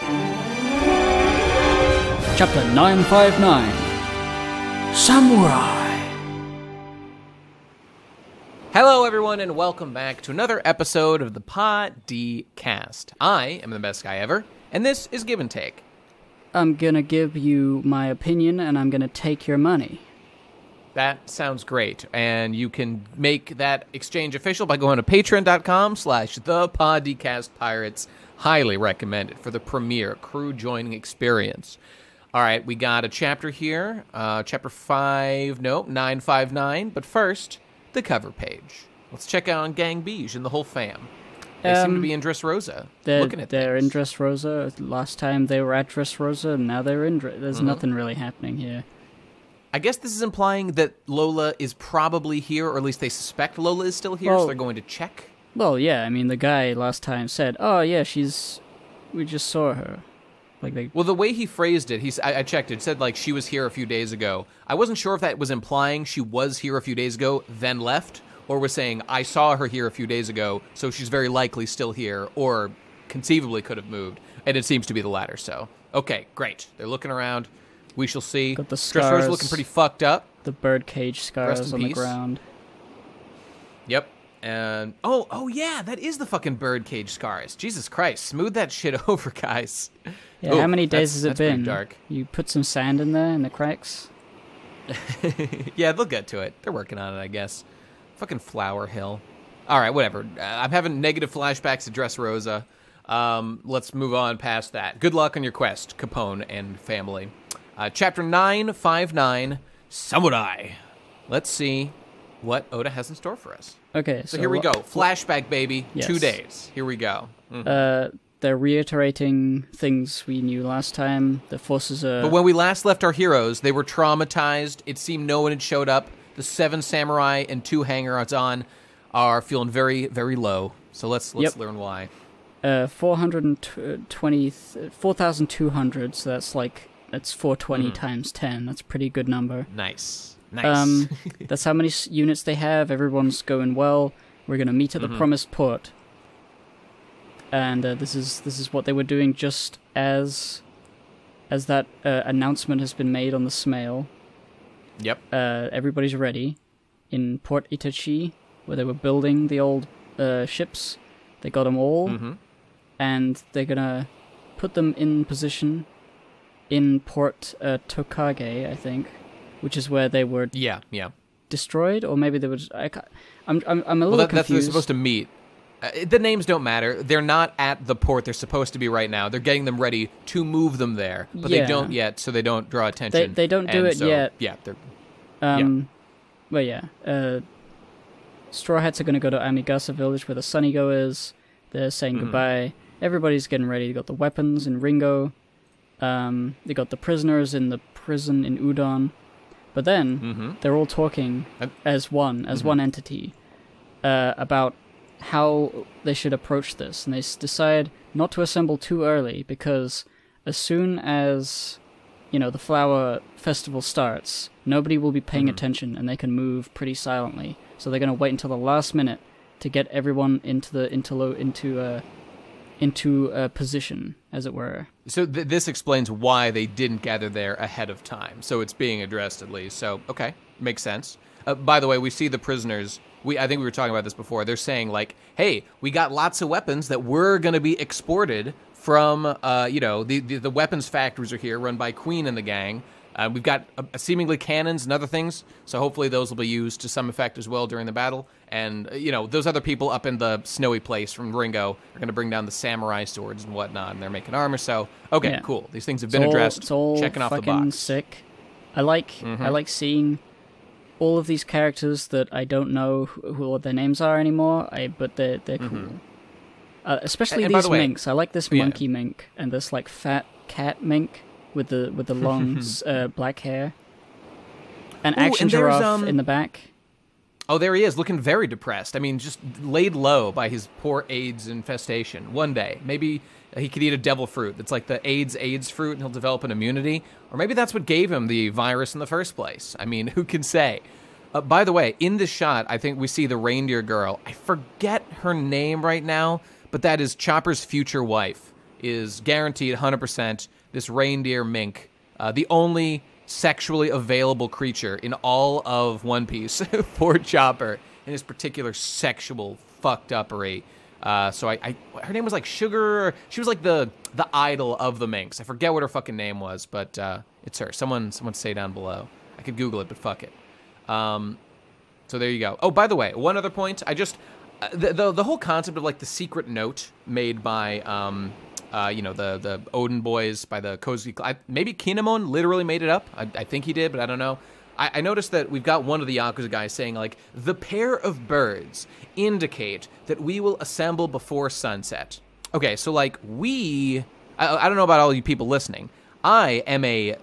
Chapter 959 Samurai. Hello, everyone, and welcome back to another episode of the Pod D Cast. I am the best guy ever, and this is Gibbontake. I'm gonna give you my opinion and I'm gonna take your money. That sounds great, and you can make that exchange official by going to patreon.com slash the Podcast Pirates. Highly recommended for the premier crew joining experience. All right, we got a chapter here, uh, chapter 5, no, 959, but first, the cover page. Let's check out on Gang Bege and the whole fam. They seem to Um, be in Dressrosa, They're, looking at they're in things. Dressrosa. Last time they were at Dressrosa, and now they're in. There's Mm-hmm. nothing really happening here. I guess this is implying that Lola is probably here, or at least they suspect Lola is still here, so they're going to check. Well, yeah. I mean, the guy last time said, "Oh yeah, she's. We just saw her." Like they. Well, the way he phrased it, he's I, I checked it, said like she was here a few days ago. I wasn't sure if that was implying she was here a few days ago, then left, or was saying I saw her here a few days ago, so she's very likely still here, or conceivably could have moved. And it seems to be the latter. So, okay, great. They're looking around. We shall see. Got the scars. looking pretty fucked up. The birdcage scars on the ground. Yep. And oh, oh yeah, that is the fucking birdcage scars. Jesus Christ, smooth that shit over, guys. Yeah, Oof, how many days has it been? dark. You put some sand in there in the cracks. yeah, they'll get to it. They're working on it, I guess. Fucking Flower Hill. All right, whatever. Uh, I'm having negative flashbacks to Dressrosa. Um, let's move on past that. Good luck on your quest, Capone and family. Uh, chapter 959 Samurai. Let's see what Oda has in store for us. Okay, So, so, here we go. Flashback, baby. Two days. Here we go. Mhm. Uh, they're reiterating things we knew last time. The forces are. But when we last left our heroes, they were traumatized. It seemed no one had showed up. The seven samurai and two hangers on are feeling very, very low. So let's let's Yep. learn why. uh, 420 4,200 so that's like that's 420 Hmm. times 10 that's a pretty good number Nice, nice. um that's how many units they have everyone's going well we're going to meet at the Mhm. promised port and uh, this is this is what they were doing just as as that uh, announcement has been made on the smail yep. uh, everybody's ready in Port Itachi, where they were building the old uh, ships. They got them all, hmm and they're gonna put them in position in Port uh, Tokage, I think, which is where they were Yeah, yeah. destroyed, or maybe they were. I, I'm, I'm, I'm a Well, little that, that's they're confused. supposed to meet. Uh, the names don't matter. They're not at the port they're supposed to be right now. They're getting them ready to move them there, but Yeah. they don't yet, so they don't draw attention. they don't do And it so, yet. Yeah, they're Um, well, yeah. Uh, Straw Hats are going to go to Amigasa Village where the Sunnygo is. They're saying Mhm. goodbye. Everybody's getting ready. They got the weapons in Ringo. Um, they got the prisoners in the prison in Udon. But then hmm they're all talking as one, as Mhm. one entity, uh, about how they should approach this. And they decide not to assemble too early because as soon as you know the flower festival starts, nobody will be paying Mhm. attention and they can move pretty silently. So they're going to wait until the last minute to get everyone into the into lo- into uh, into a position, as it were. So th- this explains why they didn't gather there ahead of time. So it's being addressed at least. So okay, makes sense. Uh, by the way, we see the prisoners. We I think we were talking about this before. They're saying like, "Hey, we got lots of weapons that we're going to be exported from. Uh, you know, the, the the weapons factories are here, run by Queen and the gang. Uh, we've got uh, seemingly cannons and other things. So hopefully those will be used to some effect as well during the battle. And uh, you know, those other people up in the snowy place from Ringo are going to bring down the samurai swords and whatnot, and they're making armor. So okay, Yeah. cool. These things have It's been all- addressed. It's all checking off the box. sick. I like I Mhm. like seeing all of these characters that I don't know who, what their names are anymore. I but they're they're cool. Uh, especially And- and these the way- minks. I like this Yeah. monkey mink and this like fat cat mink with the with the long uh, black hair. An Ooh, action and giraffe um, in the back. Oh, there he is, looking very depressed. I mean, just laid low by his poor AIDS infestation. One day, maybe he could eat a devil fruit that's like the AIDS AIDS fruit, and he'll develop an immunity. Or maybe that's what gave him the virus in the first place. I mean, who can say? Uh, by the way, in this shot, I think we see the reindeer girl. I forget her name right now, but that is Chopper's future wife. is guaranteed 100% this reindeer mink, uh, the only sexually available creature in all of One Piece for Chopper in his particular sexual fucked uppery. Uh, so I, I, her name was like Sugar. She was like the the idol of the minks. I forget what her fucking name was, but uh, it's her. Someone, someone say down below. I could Google it, but fuck it. Um, so there you go. Oh, by the way, one other point. I just the, the the whole concept of like the secret note made by um, uh, you know the the Oden boys by the Cozy. I, maybe Kinemon literally made it up. I, I think he did, but I don't know. I, I noticed that we've got one of the Yakuza guys saying like the pair of birds indicate that we will assemble before sunset. Okay, so like we, I, I don't know about all you people listening. I am a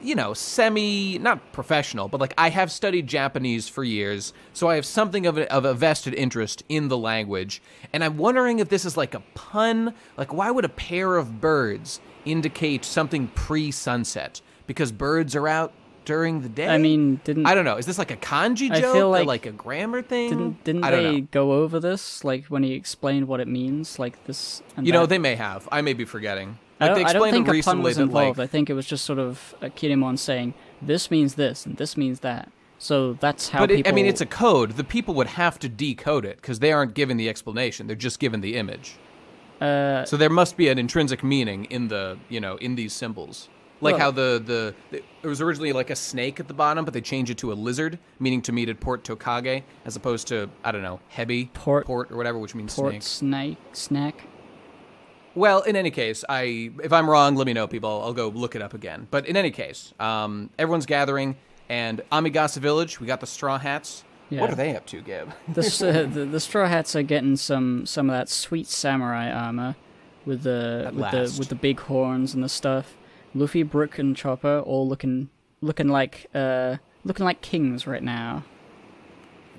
you know, semi, not professional, but like I have studied Japanese for years, so I have something of a, of a vested interest in the language. And I'm wondering if this is like a pun. Like, why would a pair of birds indicate something pre sunset? Because birds are out during the day? I mean, didn't I don't know. Is this like a kanji I joke feel or like- like a grammar thing? didn't didn't they know. go over this like when he explained what it means, like this? You know, they may have. I may be forgetting. I Like don't, they I don't think a pun was involved. like I think it was just sort of a Kinemon saying this means this and this means that. So that's how But it, people. I mean, it's a code. The people would have to decode it because they aren't given the explanation. They're just given the image. Uh, So there must be an intrinsic meaning in the you know in these symbols. Like Well- how the, the the it was originally like a snake at the bottom, but they changed it to a lizard, meaning to meet at Port Tokage, as opposed to I don't know Hebi Port- port or whatever, which means port snake. snake snack. Well, in any case, I if I'm wrong, let me know, people. I'll go look it up again. But in any case, um, everyone's gathering, and Amigasa Village. We got the Straw Hats. Yeah. What are they up to, Gib? The, uh, the the straw hats are getting some some of that sweet samurai armor with the At with last. the with the big horns and the stuff. Luffy, Brook, and Chopper all looking looking like uh looking like kings right now.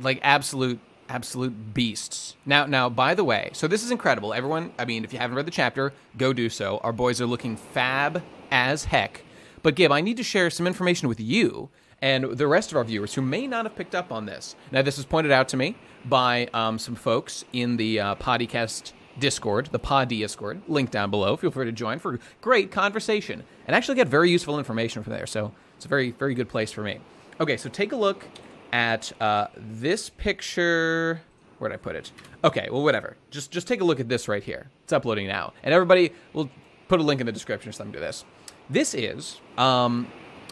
like absolute absolute beasts. Now now by the way, so this is incredible. Everyone, I mean, if you haven't read the chapter, go do so. Our boys are looking fab as heck. But Gib, I need to share some information with you and the rest of our viewers who may not have picked up on this. Now this was pointed out to me by um, some folks in the uh, podcast Discord, the Pod Discord, link down below. Feel free to join for great conversation and actually get very useful information from there. So it's a very, very good place for me. Okay, so take a look at uh, this picture. Where'd I put it? Okay, well, whatever. Just just take a look at this right here. It's uploading now, and everybody will put a link in the description or something to this. This is um,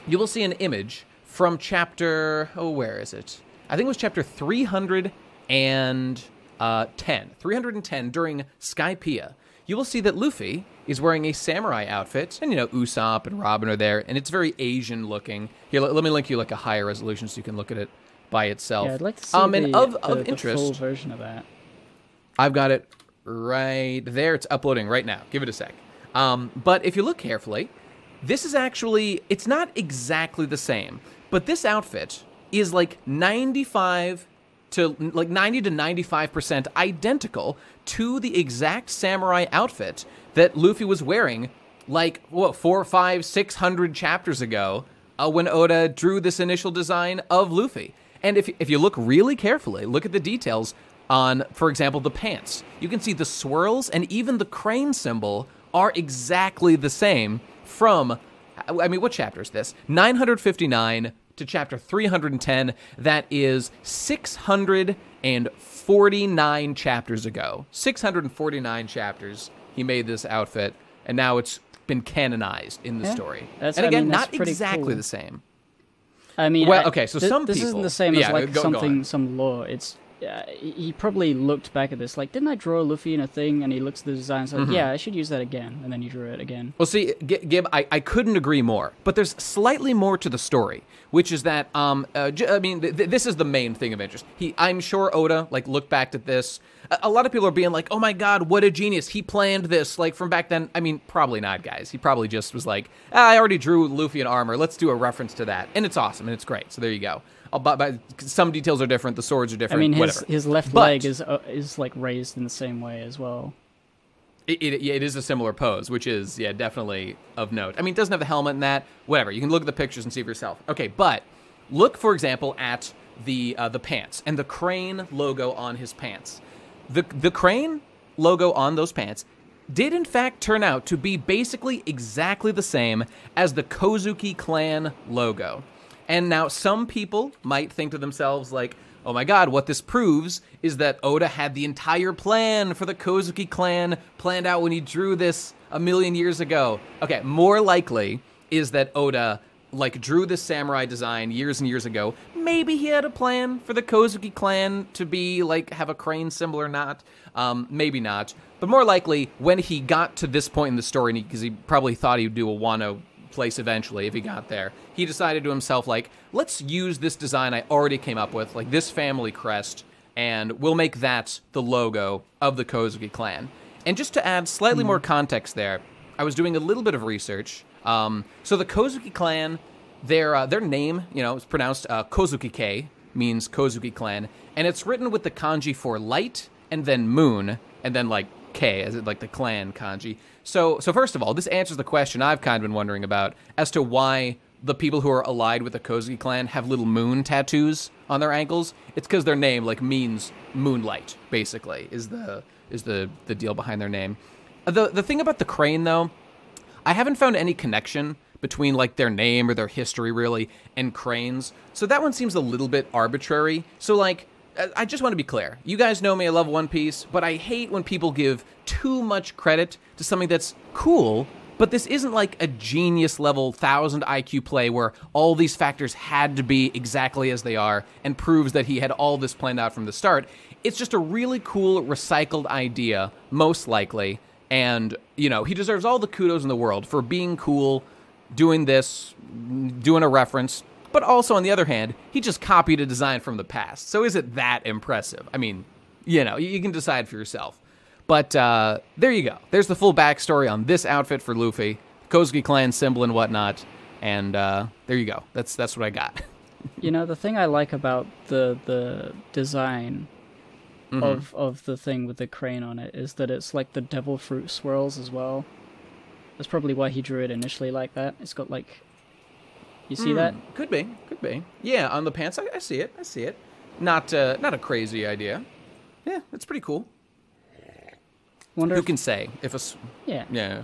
you will see an image from chapter. Oh, where is it? I think it was chapter three hundred and uh, ten. Three hundred and ten during Skypiea. You will see that Luffy is wearing a samurai outfit, and you know Usopp and Robin are there, and it's very Asian looking. Here, let, let me link you like a higher resolution so you can look at it by itself. Yeah, I'd like to see um, the, and of, the, of interest, full version of that. I've got it right there. It's uploading right now. Give it a sec. Um, but if you look carefully, this is actually, it's not exactly the same, but this outfit is like 95 to like 90 to 95% identical to the exact samurai outfit that Luffy was wearing like, what, four, five, six hundred chapters ago uh, when Oda drew this initial design of Luffy. And if, if you look really carefully, look at the details on, for example, the pants. You can see the swirls and even the crane symbol are exactly the same from, I mean, what chapter is this? 959 to chapter 310. That is 649 chapters ago. 649 chapters he made this outfit, and now it's been canonized in the Yeah, story. that's- and I again, mean, that's not exactly cool. the same. I mean, Well, I- okay, so thi- some this isn't the same yeah, as like go- go something on. some law. It's uh, he probably looked back at this like, didn't I draw Luffy in a thing? And he looks at the design, and says, Mm-hmm. yeah, I should use that again. And then he drew it again. Well, see, G- Gib, I, I couldn't agree more. But there's slightly more to the story, which is that, um, uh, j- I mean, th- th- this is the main thing of interest. He, I'm sure Oda, like, looked back at this. A-, a lot of people are being like, "Oh my God, what a genius! He planned this." Like from back then. I mean, probably not, guys. He probably just was like, ah, "I already drew Luffy in armor. Let's do a reference to that," and it's awesome and it's great. So there you go. But, but some details are different. The swords are different. I mean, his whatever. his left But- leg is uh, is like raised in the same way as well. It, it, it is a similar pose, which is yeah definitely of note. I mean, it doesn't have the helmet and that. Whatever, you can look at the pictures and see for yourself. Okay, but look for example at the uh, the pants and the crane logo on his pants. The the crane logo on those pants did in fact turn out to be basically exactly the same as the Kozuki clan logo. And now some people might think to themselves, like, oh my god, what this proves is that Oda had the entire plan for the Kozuki clan planned out when he drew this a million years ago. Okay, more likely is that Oda like drew this samurai design years and years ago. Maybe he had a plan for the Kozuki clan to be like have a crane symbol or not. Um, maybe not. But more likely, when he got to this point in the story, because he, he, probably thought he'd do a Wano place eventually if he got there, he decided to himself like, let's use this design I already came up with, like this family crest, and we'll make that the logo of the Kozuki clan. And just to add slightly mm more context there, I was doing a little bit of research. Um, so the Kozuki clan, their uh, their name, you know, is pronounced uh, Kozuki means Kozuki clan, and it's written with the kanji for light and then moon, and then like K as it like the clan kanji. So so first of all, this answers the question I've kind of been wondering about as to why the people who are allied with the Kozuki clan have little moon tattoos on their ankles. It's because their name like means moonlight, basically, is the is the the deal behind their name. The the thing about the crane though, I haven't found any connection between like their name or their history really and cranes. So that one seems a little bit arbitrary. So like I just want to be clear. You guys know me, I love One Piece, but I hate when people give too much credit to something that's cool, but this isn't like a genius level 1000 IQ play where all these factors had to be exactly as they are and proves that he had all this planned out from the start. It's just a really cool recycled idea, most likely, and, you know, he deserves all the kudos in the world for being cool, doing this, doing a reference, but also, on the other hand, he just copied a design from the past. So is it that impressive? I mean, you know, you can decide for yourself. But uh, there you go. There's the full backstory on this outfit for Luffy, Kozuki clan symbol and whatnot. And uh, there you go. That's that's what I got. you know, the thing I like about the the design mm-hmm. of of the thing with the crane on it is that it's like the devil fruit swirls as well. That's probably why he drew it initially like that. It's got like you see mm, that? Could be, could be. Yeah, on the pants, I, I see it. I see it. Not, uh, not a crazy idea. Yeah, it's pretty cool. Wonder who if, can say if a yeah yeah.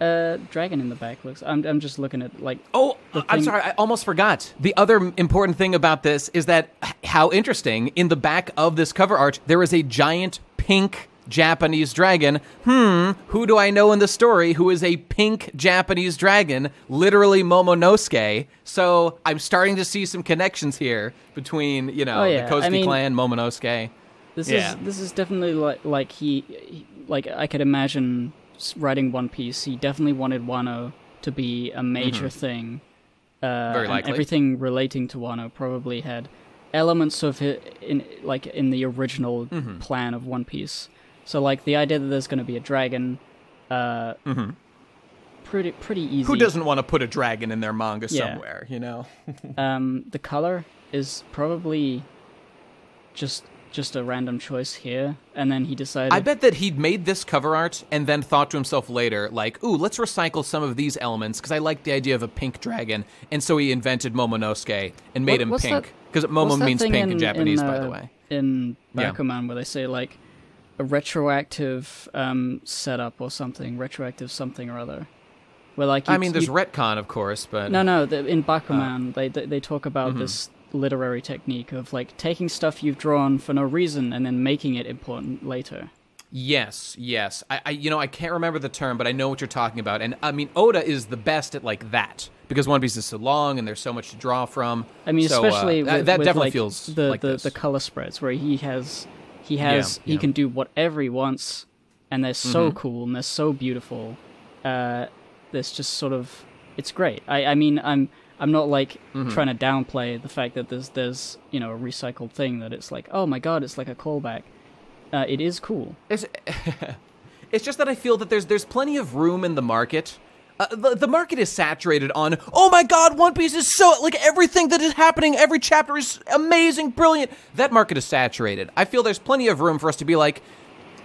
Uh, dragon in the back looks. I'm I'm just looking at like. Oh, I'm sorry. I almost forgot. The other important thing about this is that how interesting in the back of this cover art there is a giant pink Japanese dragon. Hmm, who do I know in the story who is a pink Japanese dragon, literally Momonosuke? So I'm starting to see some connections here between, you know, oh, yeah. the Kozuki I mean, clan, Momonosuke. This yeah. is this is definitely like like he, he, like I could imagine writing One Piece. He definitely wanted Wano to be a major mm-hmm. thing. Uh, Very likely. everything relating to Wano probably had elements of it in like in the original mm-hmm. plan of One Piece. So like the idea that there's going to be a dragon, uh, mm-hmm. pretty pretty easy. Who doesn't want to put a dragon in their manga yeah. somewhere? You know. um, the color is probably just just a random choice here, and then he decided. I bet that he'd made this cover art and then thought to himself later, like, "Ooh, let's recycle some of these elements because I like the idea of a pink dragon," and so he invented Momonosuke and made what, him pink because Momo means pink in, in Japanese, in, uh, by the way. In Bakuman, yeah. where they say like a retroactive um, setup or something, retroactive something or other. Where like I mean, there's retcon, of course, but no, no. The, in Bakuman, uh, they, they, they talk about mm-hmm. this literary technique of like taking stuff you've drawn for no reason and then making it important later. Yes, yes. I, I, you know, I can't remember the term, but I know what you're talking about. And I mean, Oda is the best at like that because One Piece is so long and there's so much to draw from. I mean, so, especially uh, with, that, that with, definitely like, feels the like the, the color spreads where he has he has yeah, he can do whatever he wants, and they're so Mhm. cool and they're so beautiful. Uh, there's just sort of it's great. I I mean I'm I'm not like Mhm. trying to downplay the fact that there's there's you know a recycled thing that it's like oh my god it's like a callback. Uh, it is cool. It's, it's just that I feel that there's there's plenty of room in the market. Uh, the, the market is saturated on oh my god one piece is so like everything that is happening every chapter is amazing brilliant. That market is saturated. I feel there's plenty of room for us to be like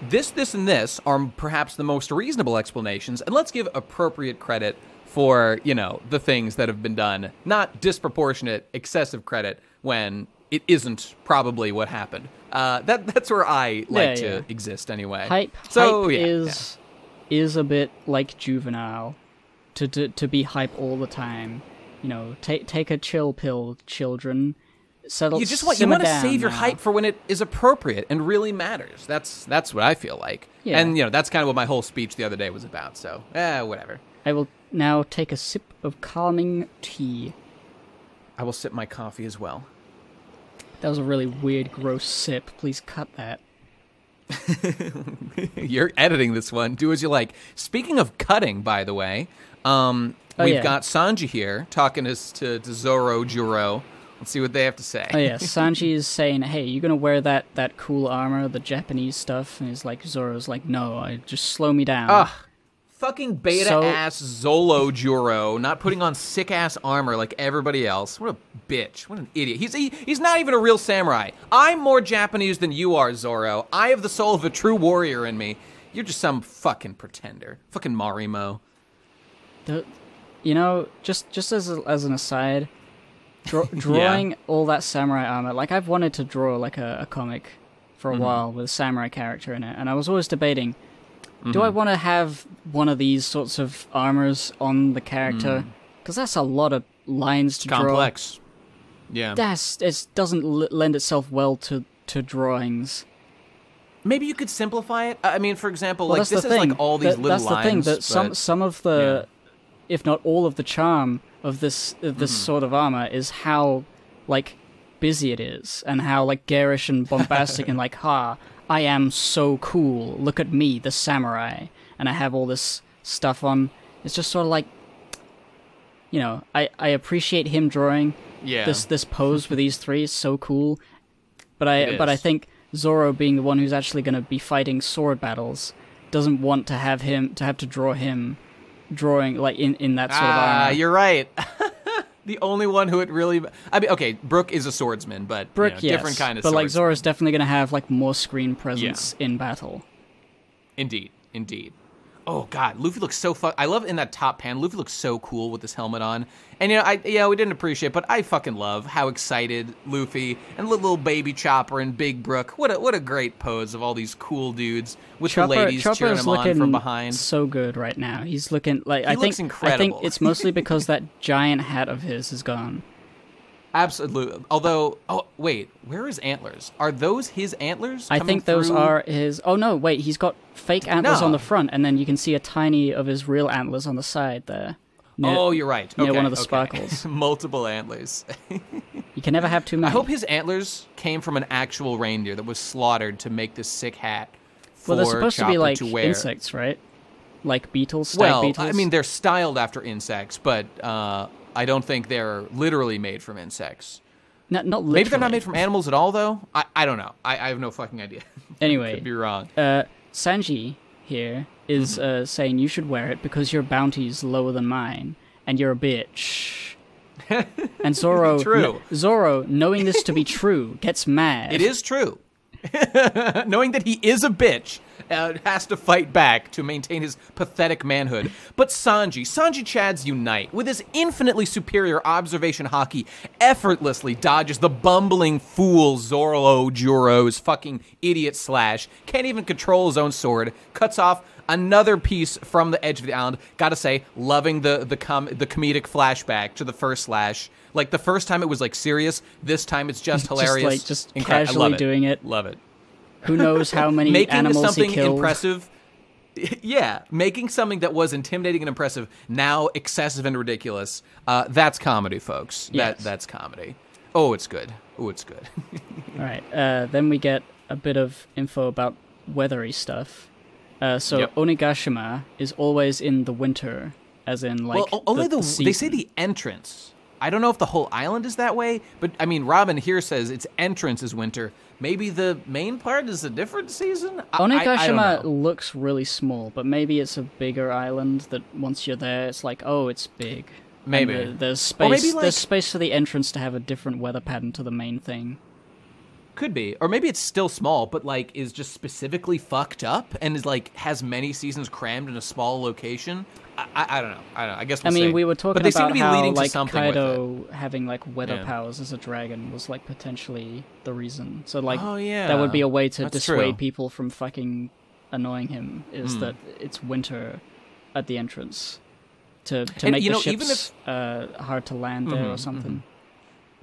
this this and this are perhaps the most reasonable explanations and let's give appropriate credit for you know the things that have been done. Not disproportionate excessive credit when it isn't probably what happened. Uh, that that's where i like Yeah, to yeah. exist anyway. Hype. So hype yeah, is is a bit like juvenile to to, to be hype all the time. You know, take take a chill pill, children. Settle. You just want you want to save your now. hype for when it is appropriate and really matters. That's that's what I feel like. Yeah. And you know that's kind of what my whole speech the other day was about. So eh, whatever. I will now take a sip of calming tea. I will sip my coffee as well. That was a really weird, gross sip. Please cut that. You're editing this one. Do as you like. Speaking of cutting, by the way, um, Oh, we've yeah. got Sanji here talking to, us- to, to Zoro Juro. Let's see what they have to say. Oh yeah, Sanji is saying, "Hey, you gonna wear that that cool armor, the Japanese stuff?" And he's like, Zoro's like, "No, I just slow me down." Ugh. Fucking beta So- ass Zolo Juro not putting on sick ass armor like everybody else. What a bitch. What an idiot. He's he, he's not even a real samurai. I'm more Japanese than you are, Zoro. I have the soul of a true warrior in me. You're just some fucking pretender. Fucking Marimo. The- you know, just just as a, as an aside, draw, drawing all that samurai armor. Like I've wanted to draw like a, a comic for Mm-hmm. a while with a samurai character in it, and I was always debating. Do Mm-hmm. I want to have one of these sorts of armors on the character? Because that's a lot of lines to draw. Mm. Complex. Yeah. That's it doesn't l- lend itself well to to drawings. Maybe you could simplify it. I mean, for example, Well, like this is thing. like all these That- little that's lines. the thing that some but- some of the, if not all of the charm of this of this Mm-hmm. sort of armor is how like busy it is and how like garish and bombastic and like ha I am so cool. Look at me, the samurai, and I have all this stuff on. It's just sort of like, you know, I I appreciate him drawing yeah. this this pose with these three is so cool. But I but I think Zoro being the one who's actually going to be fighting sword battles doesn't want to have him to have to draw him drawing like in in that sort of ah, armor. you're right. the only one who it really. I mean, okay, Brook is a swordsman, but you know, yes, different kind of. but like swordsman. Zoro's definitely going to have like more screen presence in battle. Indeed, indeed. Oh God, Luffy looks so fuck. I love in that top pan. Luffy looks so cool with this helmet on. And you know, I yeah, we didn't appreciate, but I fucking love how excited Luffy and little, baby Chopper and Big Brook. What a what a great pose of all these cool dudes with Chopper, the ladies cheering Chopper's him on from behind. so good right now. He's looking like I think looks I think it's mostly because that giant hat of his is gone. Absolutely. Although, oh wait, where is antlers? Are those his antlers? I think those through? are his. Oh no, wait, he's got fake antlers No. on the front, and then you can see a tiny of his real antlers on the side there. Near- Oh, you're right. near Okay, one of the okay. sparkles. Multiple antlers. You can never have too many. I hope his antlers came from an actual reindeer that was slaughtered to make this sick hat. For well, they're supposed to be like to insects, right? Like beetles, Well, beetles. I mean, they're styled after insects, but uh, I don't think they're literally made from insects. not, not Maybe they're not made from animals at all, though. I, I don't know. I, I have no fucking idea. Anyway, Could be wrong. uh, Sanji here is Mm-hmm. uh, saying you should wear it because your bounty's lower than mine, and you're a bitch. and Zoro, True. Zoro, knowing this to be true, gets mad. It is true. Knowing that he is a bitch, uh, has to fight back to maintain his pathetic manhood. But Sanji, Sanji Chads unite. With his infinitely superior observation haki, effortlessly dodges the bumbling fool Zoro Juro's fucking idiot slash. Can't even control his own sword. Cuts off another piece from the edge of the island. Gotta say, loving the the com- the comedic flashback to the first slash. Like the first time it was like serious. This time it's just Just, hilarious. like, just I love casually it. doing it. Love it. Who knows how many Making animals something he killed? impressive. Yeah, making something that was intimidating and impressive now excessive and ridiculous. Uh, that's comedy, folks. That Yes. that's comedy. Oh, it's good. Oh, it's good. All right. Uh, then we get a bit of info about weathery stuff. Uh, so Yep. Onigashima is always in the winter, as in like well, only the, the, they say the entrance. I don't know if the whole island is that way, but I mean, Robin here says its entrance is winter. Maybe the main part is a different season. I, I- I Onigashima looks really small, but maybe it's a bigger island that once you're there, it's like, oh, it's big. Maybe. the- there's space. maybe, like- There's space for the entrance to have a different weather pattern to the main thing. Could be, or maybe it's still small, but like is just specifically fucked up and is like has many seasons crammed in a small location. I, I, I don't know. I don't know. I guess I we'll mean, see. we were talking but they about seem to be how leading like to something. Kaido having like weather Yeah. powers as a dragon was like potentially the reason. So like Oh, yeah. that would be a way to That's dissuade true. people from fucking annoying him is that it's winter at the entrance to to And, make you the know, even if, uh, hard to land there or something.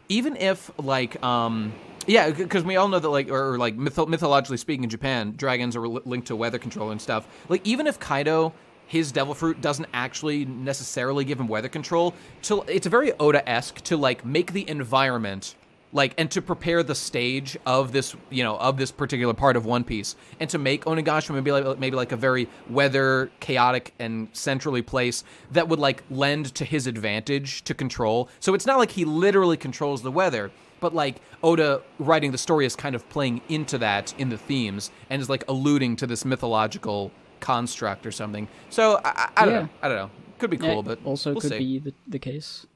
even if like um yeah because we all know that like or, or, like mytho- mythologically speaking in japan dragons are li- linked to weather control and stuff. Like even if kaido his devil fruit doesn't actually necessarily give him weather control to it's very oda-esque to like make the environment like and to prepare the stage of this you know of this particular part of one piece and to make onigashima maybe like maybe like a very weather chaotic and centrally placed that would like lend to his advantage to control. So it's not like he literally controls the weather but like oda writing the story is kind of playing into that in the themes and is like alluding to this mythological construct or something so i, I, don't Yeah. know i don't know could be Yeah, cool but also we'll could see. be the, the case.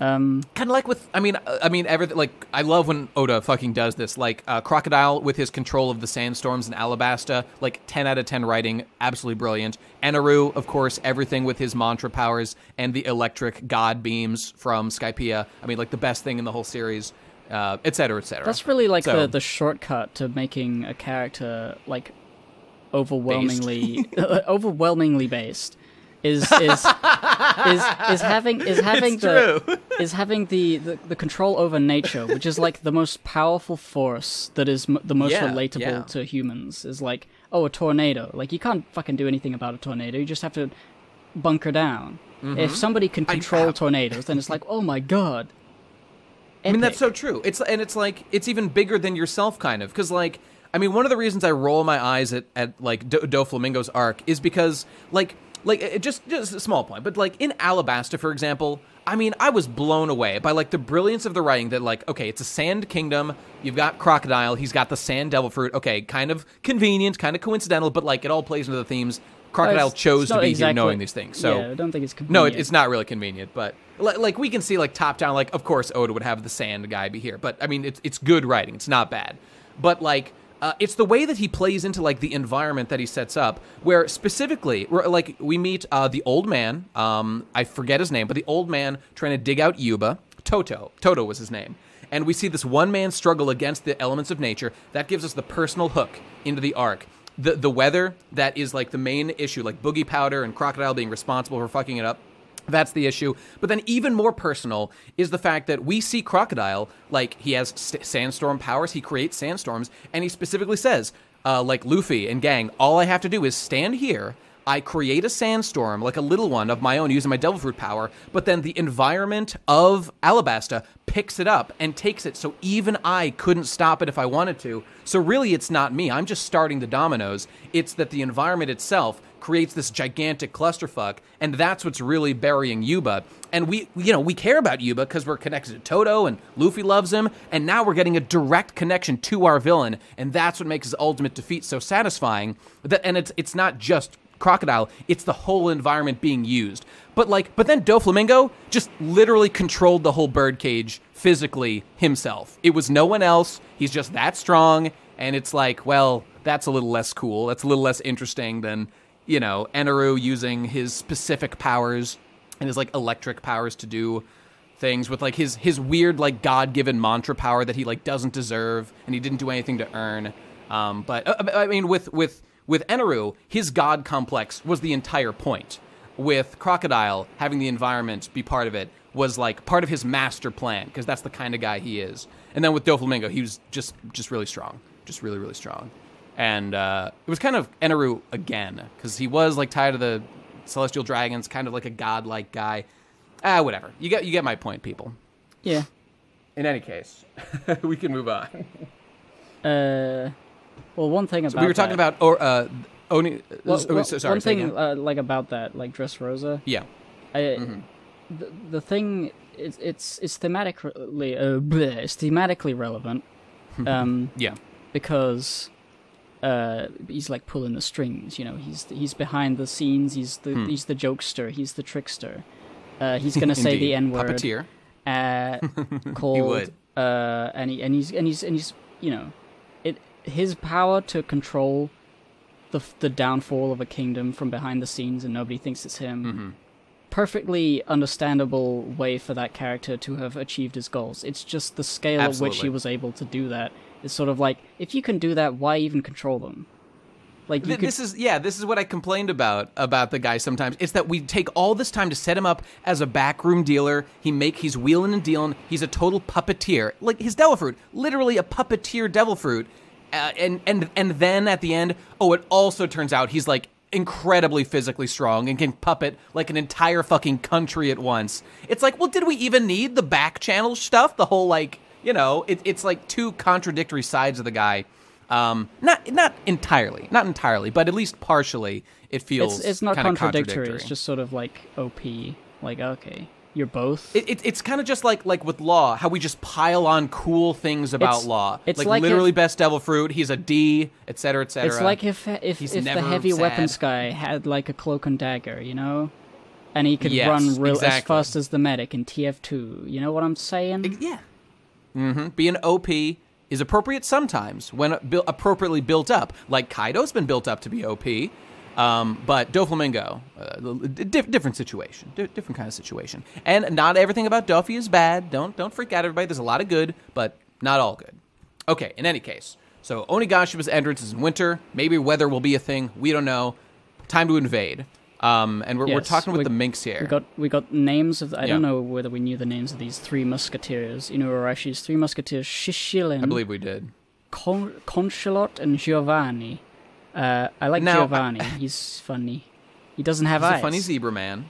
Um, kind of like with i mean uh, i mean everything like i love when oda fucking does this like uh, crocodile with his control of the sandstorms in alabasta like 10 out of 10 writing absolutely brilliant Eneru, of course everything with his mantra powers and the electric god beams from skypiea i mean like the best thing in the whole series uh, etc. cetera et cetera that's really like So- the the shortcut to making a character like overwhelmingly overwhelmingly based. Is is is is having is having It's the is having the, the the control over nature, which is like the most powerful force that is m- the most Yeah, relatable yeah. to humans. Is like oh a tornado. Like you can't fucking do anything about a tornado. You just have to bunker down. Mm-hmm. If somebody can control I- tornadoes, then it's like oh my god. I mean, that's so true. It's and it's like it's even bigger than yourself, kind of, because like I mean, one of the reasons I roll my eyes at at like Do, Doflamingo's arc is because like like it just just a small point, but like in Alabasta, for example. I mean, I was blown away by like the brilliance of the writing. That like, okay, it's a sand kingdom. You've got crocodile. He's got the sand devil fruit. Okay, kind of convenient, kind of coincidental, but like it all plays into the themes. Crocodile it's- chose it's to be exactly- here knowing these things. So yeah, I don't think it's no, it, it's not really convenient, but like we can see like top down, like of course Oda would have the sand guy be here, but I mean it's it's good writing, it's not bad, but like. Uh, it's the way that he plays into like the environment that he sets up, where specifically, where, like we meet uh, the old man. Um, I forget his name, but the old man trying to dig out Yuba. Toto. Toto was his name, and we see this one man struggle against the elements of nature. That gives us the personal hook into the arc the the weather that is like the main issue, like boogie powder and crocodile being responsible for fucking it up. That's the issue. But then even more personal is the fact that we see crocodile like he has st- sandstorm powers. He creates sandstorms, and he specifically says, uh, like Luffy and gang, all I have to do is stand here. I create a sandstorm, like a little one of my own, using my devil fruit power. But then the environment of Alabasta picks it up and takes it, so even I couldn't stop it if I wanted to. So really, it's not me. I'm just starting the dominoes. It's that the environment itself creates this gigantic clusterfuck, and that's what's really burying Yuba. And we, you know, we care about Yuba because we're connected to Toto, and Luffy loves him, and now we're getting a direct connection to our villain, and that's what makes his ultimate defeat so satisfying. That, and it's it's not just crocodile it's the whole environment being used but like but then doflamingo just literally controlled the whole birdcage physically himself it was no one else he's just that strong and it's like well that's a little less cool that's a little less interesting than you know eneru using his specific powers and his like electric powers to do things with like his his weird like god-given mantra power that he like doesn't deserve and he didn't do anything to earn um but uh, i mean with with with Eneru, his god complex was the entire point. With Crocodile, having the environment be part of it was like part of his master plan because that's the kind of guy he is. And then with Doflamingo, he was just just really strong, just really really strong. And uh, it was kind of Eneru again because he was like tied to the celestial dragons, kind of like a godlike guy. Ah, whatever. You get you get my point, people. Yeah. In any case, we can move on. Uh, well, one thing about we were talking that- about or uh, Oni. Well, oh, well, so- sorry, one thing uh, like about that, like Dressrosa. yeah. I, Mm-hmm. the, the thing is, it's it's thematically uh, bleh, it's thematically relevant, um, Yeah. because uh, he's like pulling the strings. You know, he's he's behind the scenes. He's the Hmm. he's the jokester. He's the trickster. Uh, he's gonna say the n word. Puppeteer. uh, called would. uh, and he and he's and he's and he's you know, it his power to control the the downfall of a kingdom from behind the scenes and nobody thinks it's him. Mm-hmm. Perfectly understandable way for that character to have achieved his goals. It's just the scale at which he was able to do that. It's sort of like if you can do that, why even control them? Like you Th- could, This is yeah. This is what I complained about about the guy. Sometimes it's that we take all this time to set him up as a backroom dealer. He make he's wheeling and dealing. He's a total puppeteer. Like his devil fruit, literally a puppeteer devil fruit. Uh, and and and then at the end, oh, it also turns out he's like incredibly physically strong and can puppet like an entire fucking country at once. It's like, well, did we even need the back channel stuff? The whole like, you know, it, it's like two contradictory sides of the guy. Um, not not entirely, not entirely, but at least partially, it feels it's it's not kinda contradictory. It's just sort of like OP. Like okay, you're both. It, it, it's kind of just like like with law, how we just pile on cool things about It's- law. it's like, like literally if- best devil fruit. He's a D, etc., cetera, et cetera. It's like if if He's if the heavy sad. weapons guy had like a cloak and dagger, you know, and he could Yes, run real as fast as the medic in TF2. You know what I'm saying? yeah. Hmm Being OP is appropriate sometimes when bu- appropriately built up. Like Kaido's been built up to be OP, um, but Doflamingo, uh, di- different situation, di- different kind of situation. And not everything about Duffy is bad. Don't don't freak out, everybody. There's a lot of good, but not all good. Okay. In any case, so Onigashima's entrance is in winter. Maybe weather will be a thing. We don't know. Time to invade. Um, and we're, we're talking with we- the minks here. We got we got names of. I Yeah. don't know whether we knew the names of these three musketeers. Inuarashi's three musketeers: Shishilian, I believe we did. Con- Concelot, and Giovanni. Uh, I like Now, I- Giovanni. He's funny. He doesn't have He's eyes. a funny zebra man.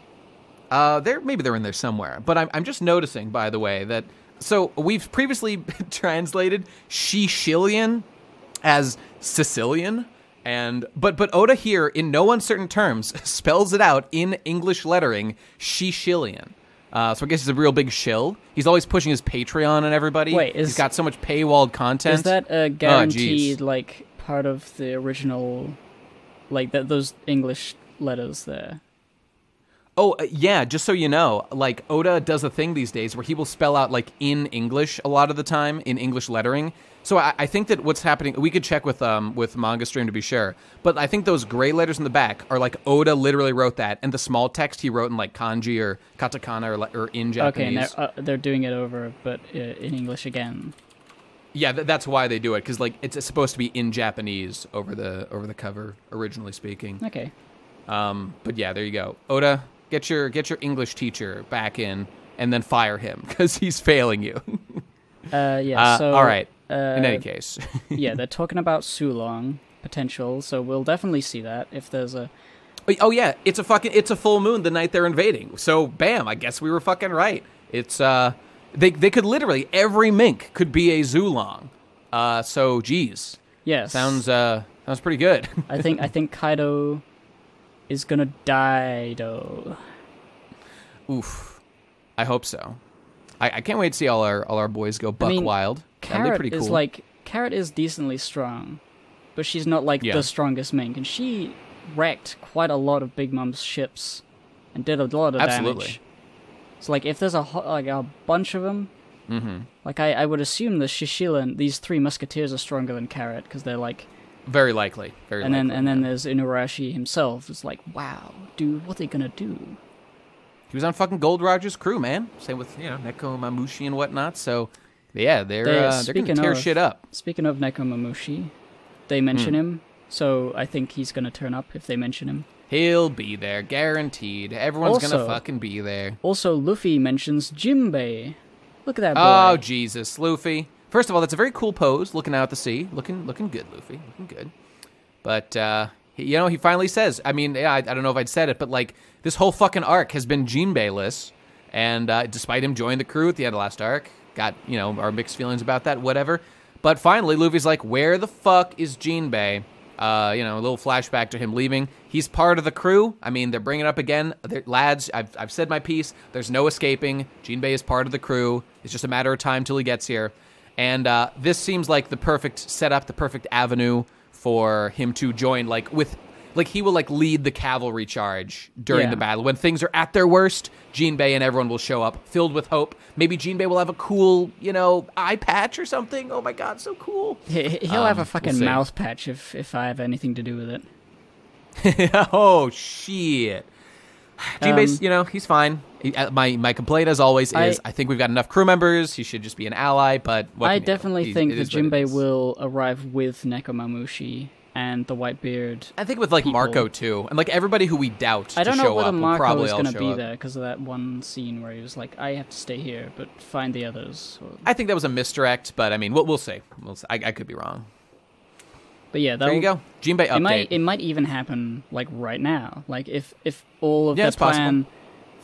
Uh, there maybe they're in there somewhere, but I'm, I'm just noticing, by the way, that so we've previously translated Shishilian as Sicilian, and but but Oda here, in no uncertain terms, spells it out in English lettering Shishilian. Uh, so I guess he's a real big shill. He's always pushing his Patreon on everybody. Wait, he's is- got so much paywalled content. Is that a Oh, guaranteed like part of the original, like that those English letters there? Oh uh, yeah, just so you know, like Oda does a thing these days where he will spell out like in English a lot of the time in English lettering. So I, I think that what's happening, we could check with um with Manga Stream to be sure, but I think those gray letters in the back are like Oda literally wrote that, and the small text he wrote in like kanji or katakana or, or in Okay, and Japanese. they're uh, they're doing it over, but uh, in English again. yeah, th- that's why they do it because like it's supposed to be in Japanese over the over the cover, originally speaking. Okay. Um, but yeah, there you go. Oda, get your get your English teacher back in, and then fire him because he's failing you. Uh, yeah. Uh, so all right. Uh, In any case, yeah, they're talking about Sulong potential, so we'll definitely see that if there's a. oh yeah, it's a fucking it's a full moon the night they're invading. So bam, I guess we were fucking right. It's uh, they they could literally every mink could be a Sulong. Uh, so geez, Yes. sounds uh sounds pretty good. I think I think Kaido is gonna die though. Oof, I hope so. I, I can't wait to see all our all our boys go buck mean, wild. Carrot pretty is like Carrot is decently strong, but she's not like Yeah. the strongest mink, and she wrecked quite a lot of Big Mom's ships and did a lot of Absolutely. damage. So like if there's a ho- like a bunch of them, mm-hmm. like I, I would assume the Shishila, these three musketeers are stronger than Carrot because they're like, Very likely. Very and then likely. and then there's Inuarashi himself. It's like wow, dude, what are they gonna do? He was on fucking Gold Roger's crew, man. Same with you know Nekomamushi and whatnot. So yeah, they're They- uh, they're gonna speaking tear of- shit up. Speaking of Nekomamushi, they mention Hmm. him, so I think he's gonna turn up if they mention him. He'll be there, guaranteed. Everyone's gonna fucking be there. Also, Luffy mentions Jinbei. Look at that boy. Oh Jesus, Luffy. First of all, that's a very cool pose, looking out at the sea, looking looking good, Luffy, looking good. But uh, he, you know, he finally says. I mean, yeah, I, I don't know if I'd said it, but like this whole fucking arc has been Jinbei-less, and uh, despite him joining the crew at the end of last arc, got you know our mixed feelings about that, whatever. But finally, Luffy's like, "Where the fuck is Jinbei?" Uh, you know, a little flashback to him leaving. He's part of the crew. I mean, they're bringing it up again. They're, lads, I've, I've said my piece. There's no escaping. Jinbei is part of the crew. It's just a matter of time till he gets here. And uh, this seems like the perfect setup, the perfect avenue for him to join. Like with, like he will like lead the cavalry charge during Yeah. the battle when things are at their worst. Jinbei and everyone will show up, filled with hope. Maybe Jinbei will have a cool, you know, eye patch or something. Oh my god, so cool! He, he'll Um, have a we'll fucking mouth patch if if I have anything to do with it. oh shit. Jinbei's, Um, you know, he's fine. He- uh, my my complaint, as always, is I, I- think we've got enough crew members. He should just be an ally. But what I can you do? definitely He- think that that is what it Jinbei will arrive with Nekomamushi and the Whitebeard. I think with like people. Marco too, and like everybody who we doubt I don't to know whether up Marco probably is going to be up. there because of that one scene where he was like, "I have to stay here, but find the others." I think that was a misdirect, but I mean, we'll, we'll see. We'll see. I, I could be wrong. But yeah, There you go. Jinbei update. It might it might even happen like right now. Like if if all of Yeah, the it's possible. plan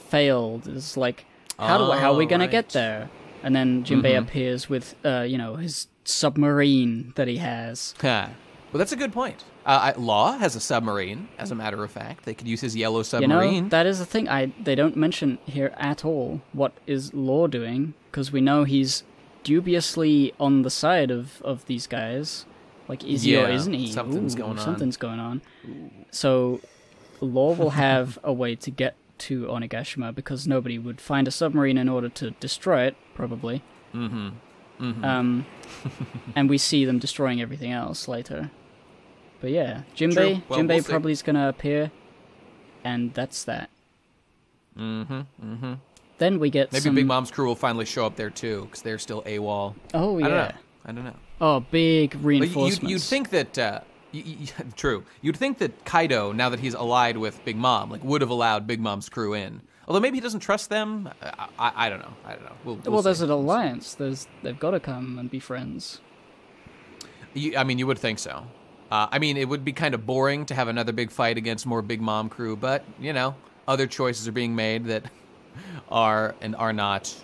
failed, it's like how do how are we gonna get there? And then Jinbei Mhm. appears with uh you know his submarine that he has. Huh. Well, that's a good point. Uh, I, Law has a submarine, as a matter of fact. They could use his yellow submarine. You know that is the thing. I they don't mention here at all what is Law doing because we know he's dubiously on the side of of these guys. Like is he or isn't he? something's Ooh, going on. Something's going on. So Law will have a way to get to Onigashima because nobody would find a submarine in order to destroy it, probably. mm-hmm. Mm-hmm. Um, and we see them destroying everything else later. But yeah, Jinbei. Well, Jinbei we'll probably is gonna appear, and that's that. mm-hmm. Mm-hmm. Then we get Maybe some... Big Mom's crew will finally show up there too, because they're still AWOL. Oh I yeah. don't know. I don't know. Oh, big reinforcements. you'd, you'd think that. Uh, y- y- y- true. You'd think that Kaido, now that he's allied with Big Mom, like would have allowed Big Mom's crew in. Although maybe he doesn't trust them. I, I, I don't know. I don't know. We'll, we'll well, there's an alliance. There's they've got to come and be friends. You, I mean, you would think so. Uh, I mean, it would be kind of boring to have another big fight against more Big Mom crew, but you know, other choices are being made that are and are not.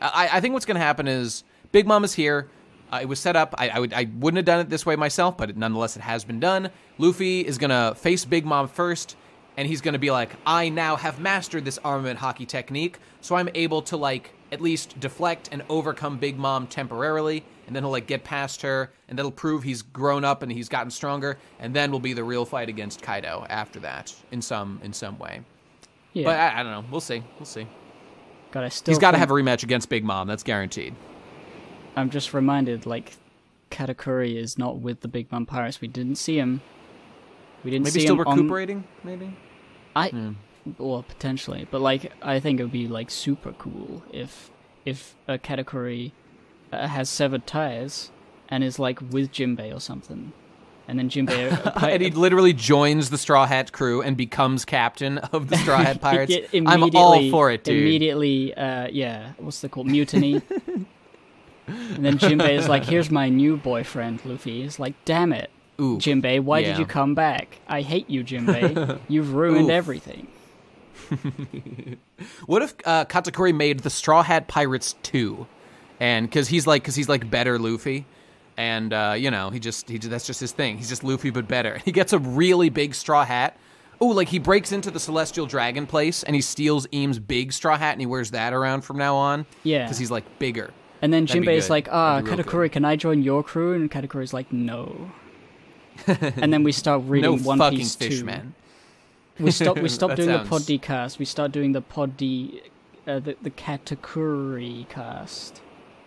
I, I think what's going to happen is Big Mom is here. Uh, it was set up. I, I would I wouldn't have done it this way myself, but it, nonetheless, it has been done. Luffy is going to face Big Mom first, and he's going to be like, "I now have mastered this armament haki technique, so I'm able to like at least deflect and overcome Big Mom temporarily." And then he'll like get past her, and that'll prove he's grown up and he's gotten stronger. And then will be the real fight against Kaido after that, in some in some way. Yeah, But I, I don't know. We'll see. We'll see. God, I still. He's got to think- have a rematch against Big Mom. That's guaranteed. I'm just reminded, like, Katakuri is not with the Big Mom Pirates. We didn't see him. We didn't Maybe see still him on- recuperating. Maybe. I Hmm. well potentially, but like I think it would be like super cool if if a Katakuri uh, has severed ties and is like with Jinbei or something, and then Jinbei uh, pi- and he literally joins the Straw Hat crew and becomes captain of the Straw Hat Pirates. I'm all immediately- for it, dude. Immediately, uh, yeah, what's the called? Mutiny. and then Jinbei is like, "Here's my new boyfriend, Luffy." is like, "Damn it, Ooh. Jinbei, why Yeah. did you come back? I hate you, Jinbei. You've ruined Oof. everything." What if uh, Katakuri made the Straw Hat Pirates two, and because he's like because he's like better Luffy, and uh, you know he just he that's just his thing. He's just Luffy but better. He gets a really big straw hat. Oh, like he breaks into the Celestial Dragon place and he steals Eames' big straw hat and he wears that around from now on. Yeah. because he's like bigger. And then That'd be Jinbei's like, "Ah, Katakuri, can I join your crew?" And Katakuri's like, "No." and then we start No reading One fucking Piece fish, two. man. We stop. We stop doing the sounds- Pod D cast. We start doing the Pod D, uh, the the Katakuri cast.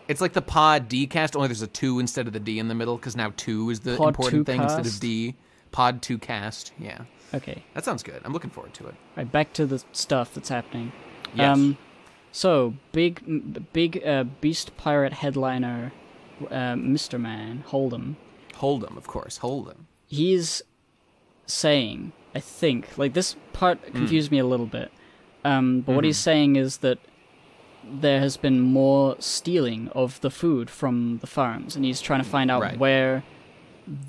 It's like the pod D cast, only there's a two instead of the D in the middle, because now two is the Pod important thing instead of? D. Pod two cast, yeah. Okay. That sounds good. I'm looking forward to it. Right, back to the stuff that's happening. Yes. Um, so big, big uh, beast pirate headliner, uh, Mister Man Hold'em. Hold him, of course. Hold him. He's saying, I think, like this part Hmm. confused me a little bit. Um, but what he's Mhm. saying is that there has been more stealing of the food from the farms, and he's trying to find out Right. where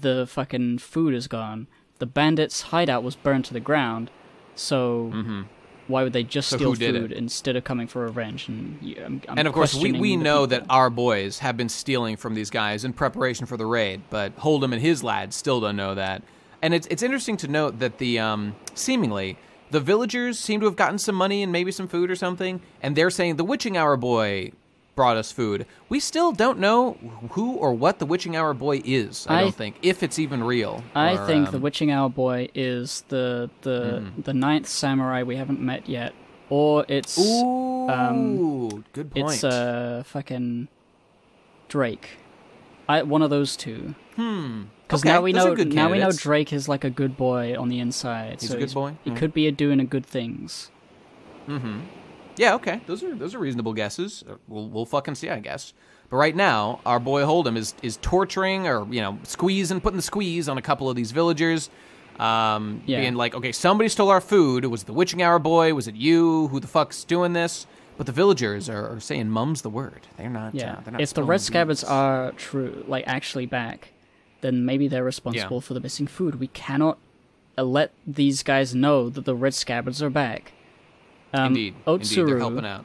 the fucking food is gone. The bandits' hideout was burned to the ground, so Mm-hmm. Why would they just So steal food it? instead of coming for revenge? And yeah, I'm, I'm and of course, we, we know people. that our boys have been stealing from these guys in preparation for the raid, but Hold'em and his lads still don't know that. And it's it's interesting to note that the um, seemingly the villagers seem to have gotten some money and maybe some food or something, and they're saying the witching hour boy brought us food. We still don't know who or what the witching hour boy is. I, I- don't think if it's even real. I or, think um, the Witching Hour boy is the the Mhm. the ninth samurai we haven't met yet, or it's Ooh, good point. it's uh fucking Drake. I one of those two. hmm. Because Okay, now we know good now we know. Drake is like a good boy on the inside. He's so a good boy? He Mhm. could be a doing a good things. Mm-hmm. Yeah, okay. Those are those are reasonable guesses. Uh, We'll we'll fucking see, I guess. But right now, our boy Hold'em is is torturing or you know squeezing, putting the squeeze on a couple of these villagers. Um, Yeah. being like, okay, somebody stole our food. Was it the witching hour boy? Was it you? Who the fuck's doing this? But the villagers are, are saying, "Mum's the word." They're not. Yeah. uh, they're not if the red scabbards are true, like actually back, then maybe they're responsible for the missing food. We cannot uh, let these guys know that the red scabbards are back. Um, indeed, indeed, they're Otsuru helping out.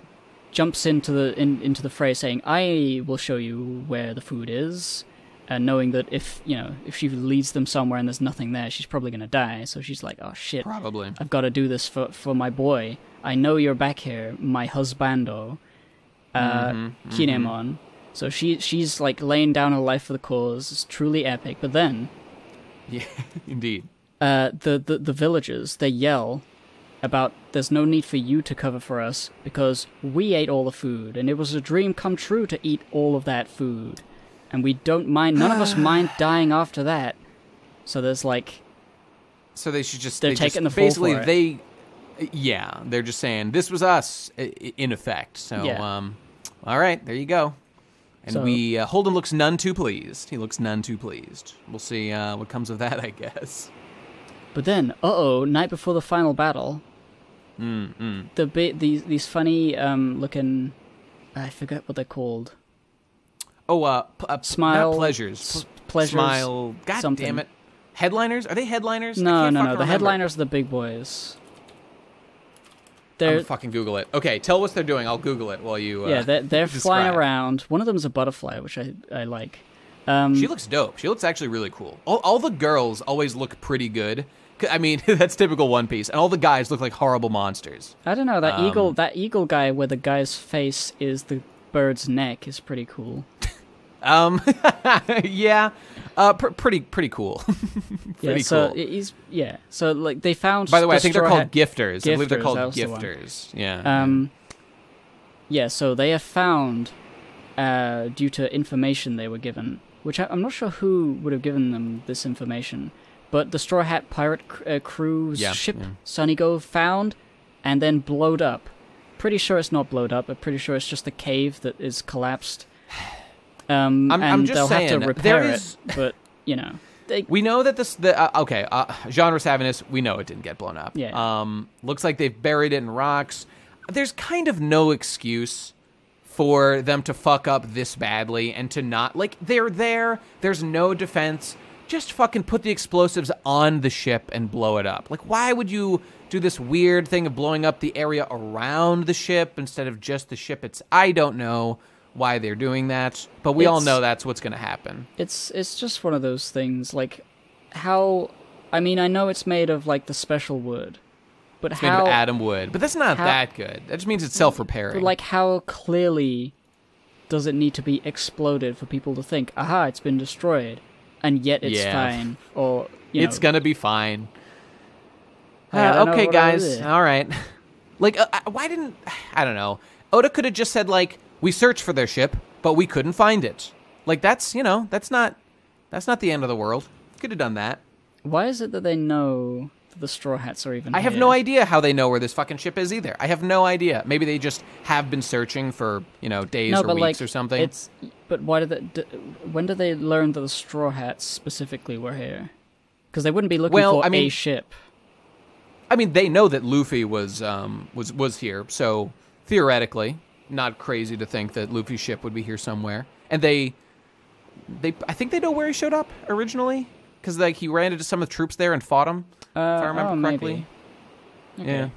jumps into the in, into the fray, saying, "I will show you where the food is." And knowing that if you know if she leads them somewhere and there's nothing there, she's probably gonna die. So she's like, "Oh shit, Probably. I've got to do this for for my boy. I know you're back here, my husbando, uh, Mhm, Kinemon." So she she's like laying down her life for the cause. It's truly epic. But then Yeah, indeed. uh, the, the the villagers they yell about there's no need for you to cover for us because we ate all the food and it was a dream come true to eat all of that food and we don't mind none of us mind dying after that so there's like So they should just They're they taking just, the fall basically for it. they yeah, they're just saying this was us i- i- in effect. So Yeah. um all right, there you go. And So- we uh, Holdem looks none too pleased. He looks none too pleased. We'll see uh, what comes of that, I guess. but then uh-oh night before the final battle Mm, mm. the bit these these funny um looking i forget what they're called Oh, uh, p- uh, Smile- not pleasures. P- pleasures Smile. God something. damn it. Headliners? Are they headliners? No no no the remember. headliners are the big boys they're fucking Google it. Okay, tell what they're doing. I'll Google it while you. Uh, yeah they're, they're flying around one of them's a butterfly which i i like um She looks dope. She looks actually really cool. All, all the girls always look pretty good. I mean, that's typical One Piece, and all the guys look like horrible monsters. I don't know that Um, eagle. That eagle guy, where the guy's face is the bird's neck, is pretty cool. Um, yeah, uh, pr- pretty pretty cool. yeah, so cool. he's yeah. So like they found. By the way, I think they're called Hat- gifters. I believe they're called was the gifters. Yeah. Um, yeah. So they have found, uh, due to information they were given, which I, I'm not sure who would have given them this information, but the Straw Hat pirate cr- uh, crew's Yeah, ship yeah. Sunny Go found, and then blowed up. Pretty sure it's not blowed up. I'm pretty sure it's just the cave that is collapsed. Um, I'm- and I'm just they'll saying, have to repair there it, is- but you know, they, We know that this the uh, okay uh, genre savviness. We know it didn't get blown up. Yeah. Um, looks like they've buried it in rocks. There's kind of no excuse for them to fuck up this badly and to not like they're there. There's no defense. Just fucking put the explosives on the ship and blow it up. Like, why would you do this weird thing of blowing up the area around the ship instead of just the ship? It's I don't know why they're doing that, but we all know that's what's going to happen. it's it's just one of those things. Like how, I mean, I know it's made of like the special wood, but It's made how of Adam wood, but that's not how- that good. That just means it's self-repairing. Like, how clearly does it need to be exploded for people to think, aha, it's been destroyed, and yet it's Yeah. fine? Or it's know, gonna be fine. Uh, okay, guys. All right. Like, uh, uh, why didn't I don't know? Oda could have just said like, "We searched for their ship, but we couldn't find it." Like that's you know that's not that's not the end of the world. Could have done that. Why is it that they know that the Straw Hats are even? I have no idea how they know where this fucking ship is either. I have no idea. Maybe they just have been searching for you know days No, or weeks like or something. It's but why did they? D- when did they learn that the Straw Hats specifically were here? Because they wouldn't be looking Well, for I mean- a ship. I mean, they know that Luffy was um, was was here, so theoretically, not crazy to think that Luffy's ship would be here somewhere. And they, they, I think they know where he showed up originally, because like he ran into some of the troops there and fought them. Uh, I remember oh, correctly. maybe. Yeah,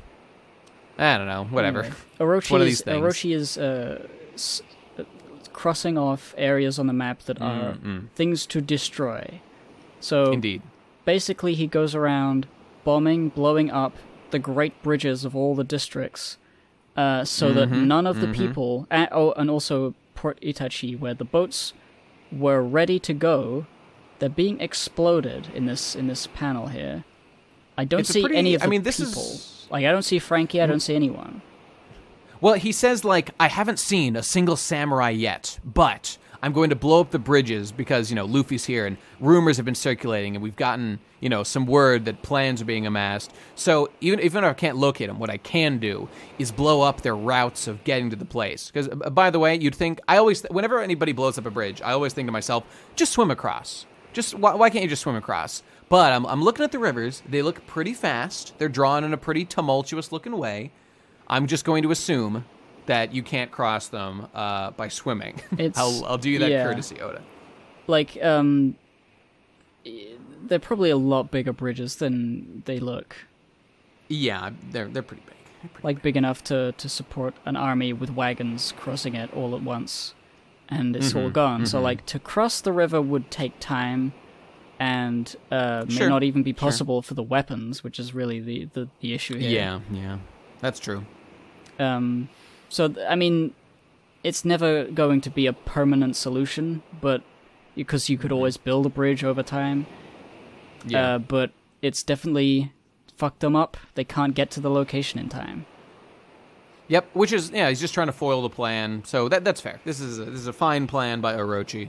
I don't know. Whatever. Anyway, Orochi one of is these things. Orochi is uh, uh, crossing off areas on the map that are Mm-mm. things to destroy. So Indeed. basically, he goes around bombing, blowing up the great bridges of all the districts, uh, so that Mhm, none of the mhm. people, and, oh, and also Port Itachi, where the boats were ready to go, they're being exploded in this in this panel here. I don't It's see pretty- any of I the mean, this people. is- Like I don't see Frankie. I don't see anyone. Well, he says like I haven't seen a single samurai yet, but I'm going to blow up the bridges because you know Luffy's here and rumors have been circulating and we've gotten you know some word that plans are being amassed. So even even if I can't locate them, what I can do is blow up their routes of getting to the place. Because uh, by the way, you'd think I always whenever anybody blows up a bridge, I always think to myself, just swim across. Just why, why can't you just swim across? But I'm, I'm looking at the rivers. They look pretty fast. They're drawn in a pretty tumultuous looking way. I'm just going to assume that you can't cross them uh, by swimming. It's- I'll, I'll do you that yeah. courtesy, Oda. Like, um, they're probably a lot bigger bridges than they look. Yeah, they're they're pretty big. They're pretty Like big enough to to support an army with wagons crossing it all at once, and it's all Mhm, gone. So mhm. like to cross the river would take time. And uh, may Sure, not even be sure. possible for the weapons, which is really the, the, the issue here. Yeah, yeah, that's true. Um, so th- I mean, it's never going to be a permanent solution, but because you could always build a bridge over time. Yeah, Uh, but it's definitely fucked them up. They can't get to the location in time. yep. Which is yeah, he's just trying to foil the plan. So that that's fair. This is a, this is a fine plan by Orochi.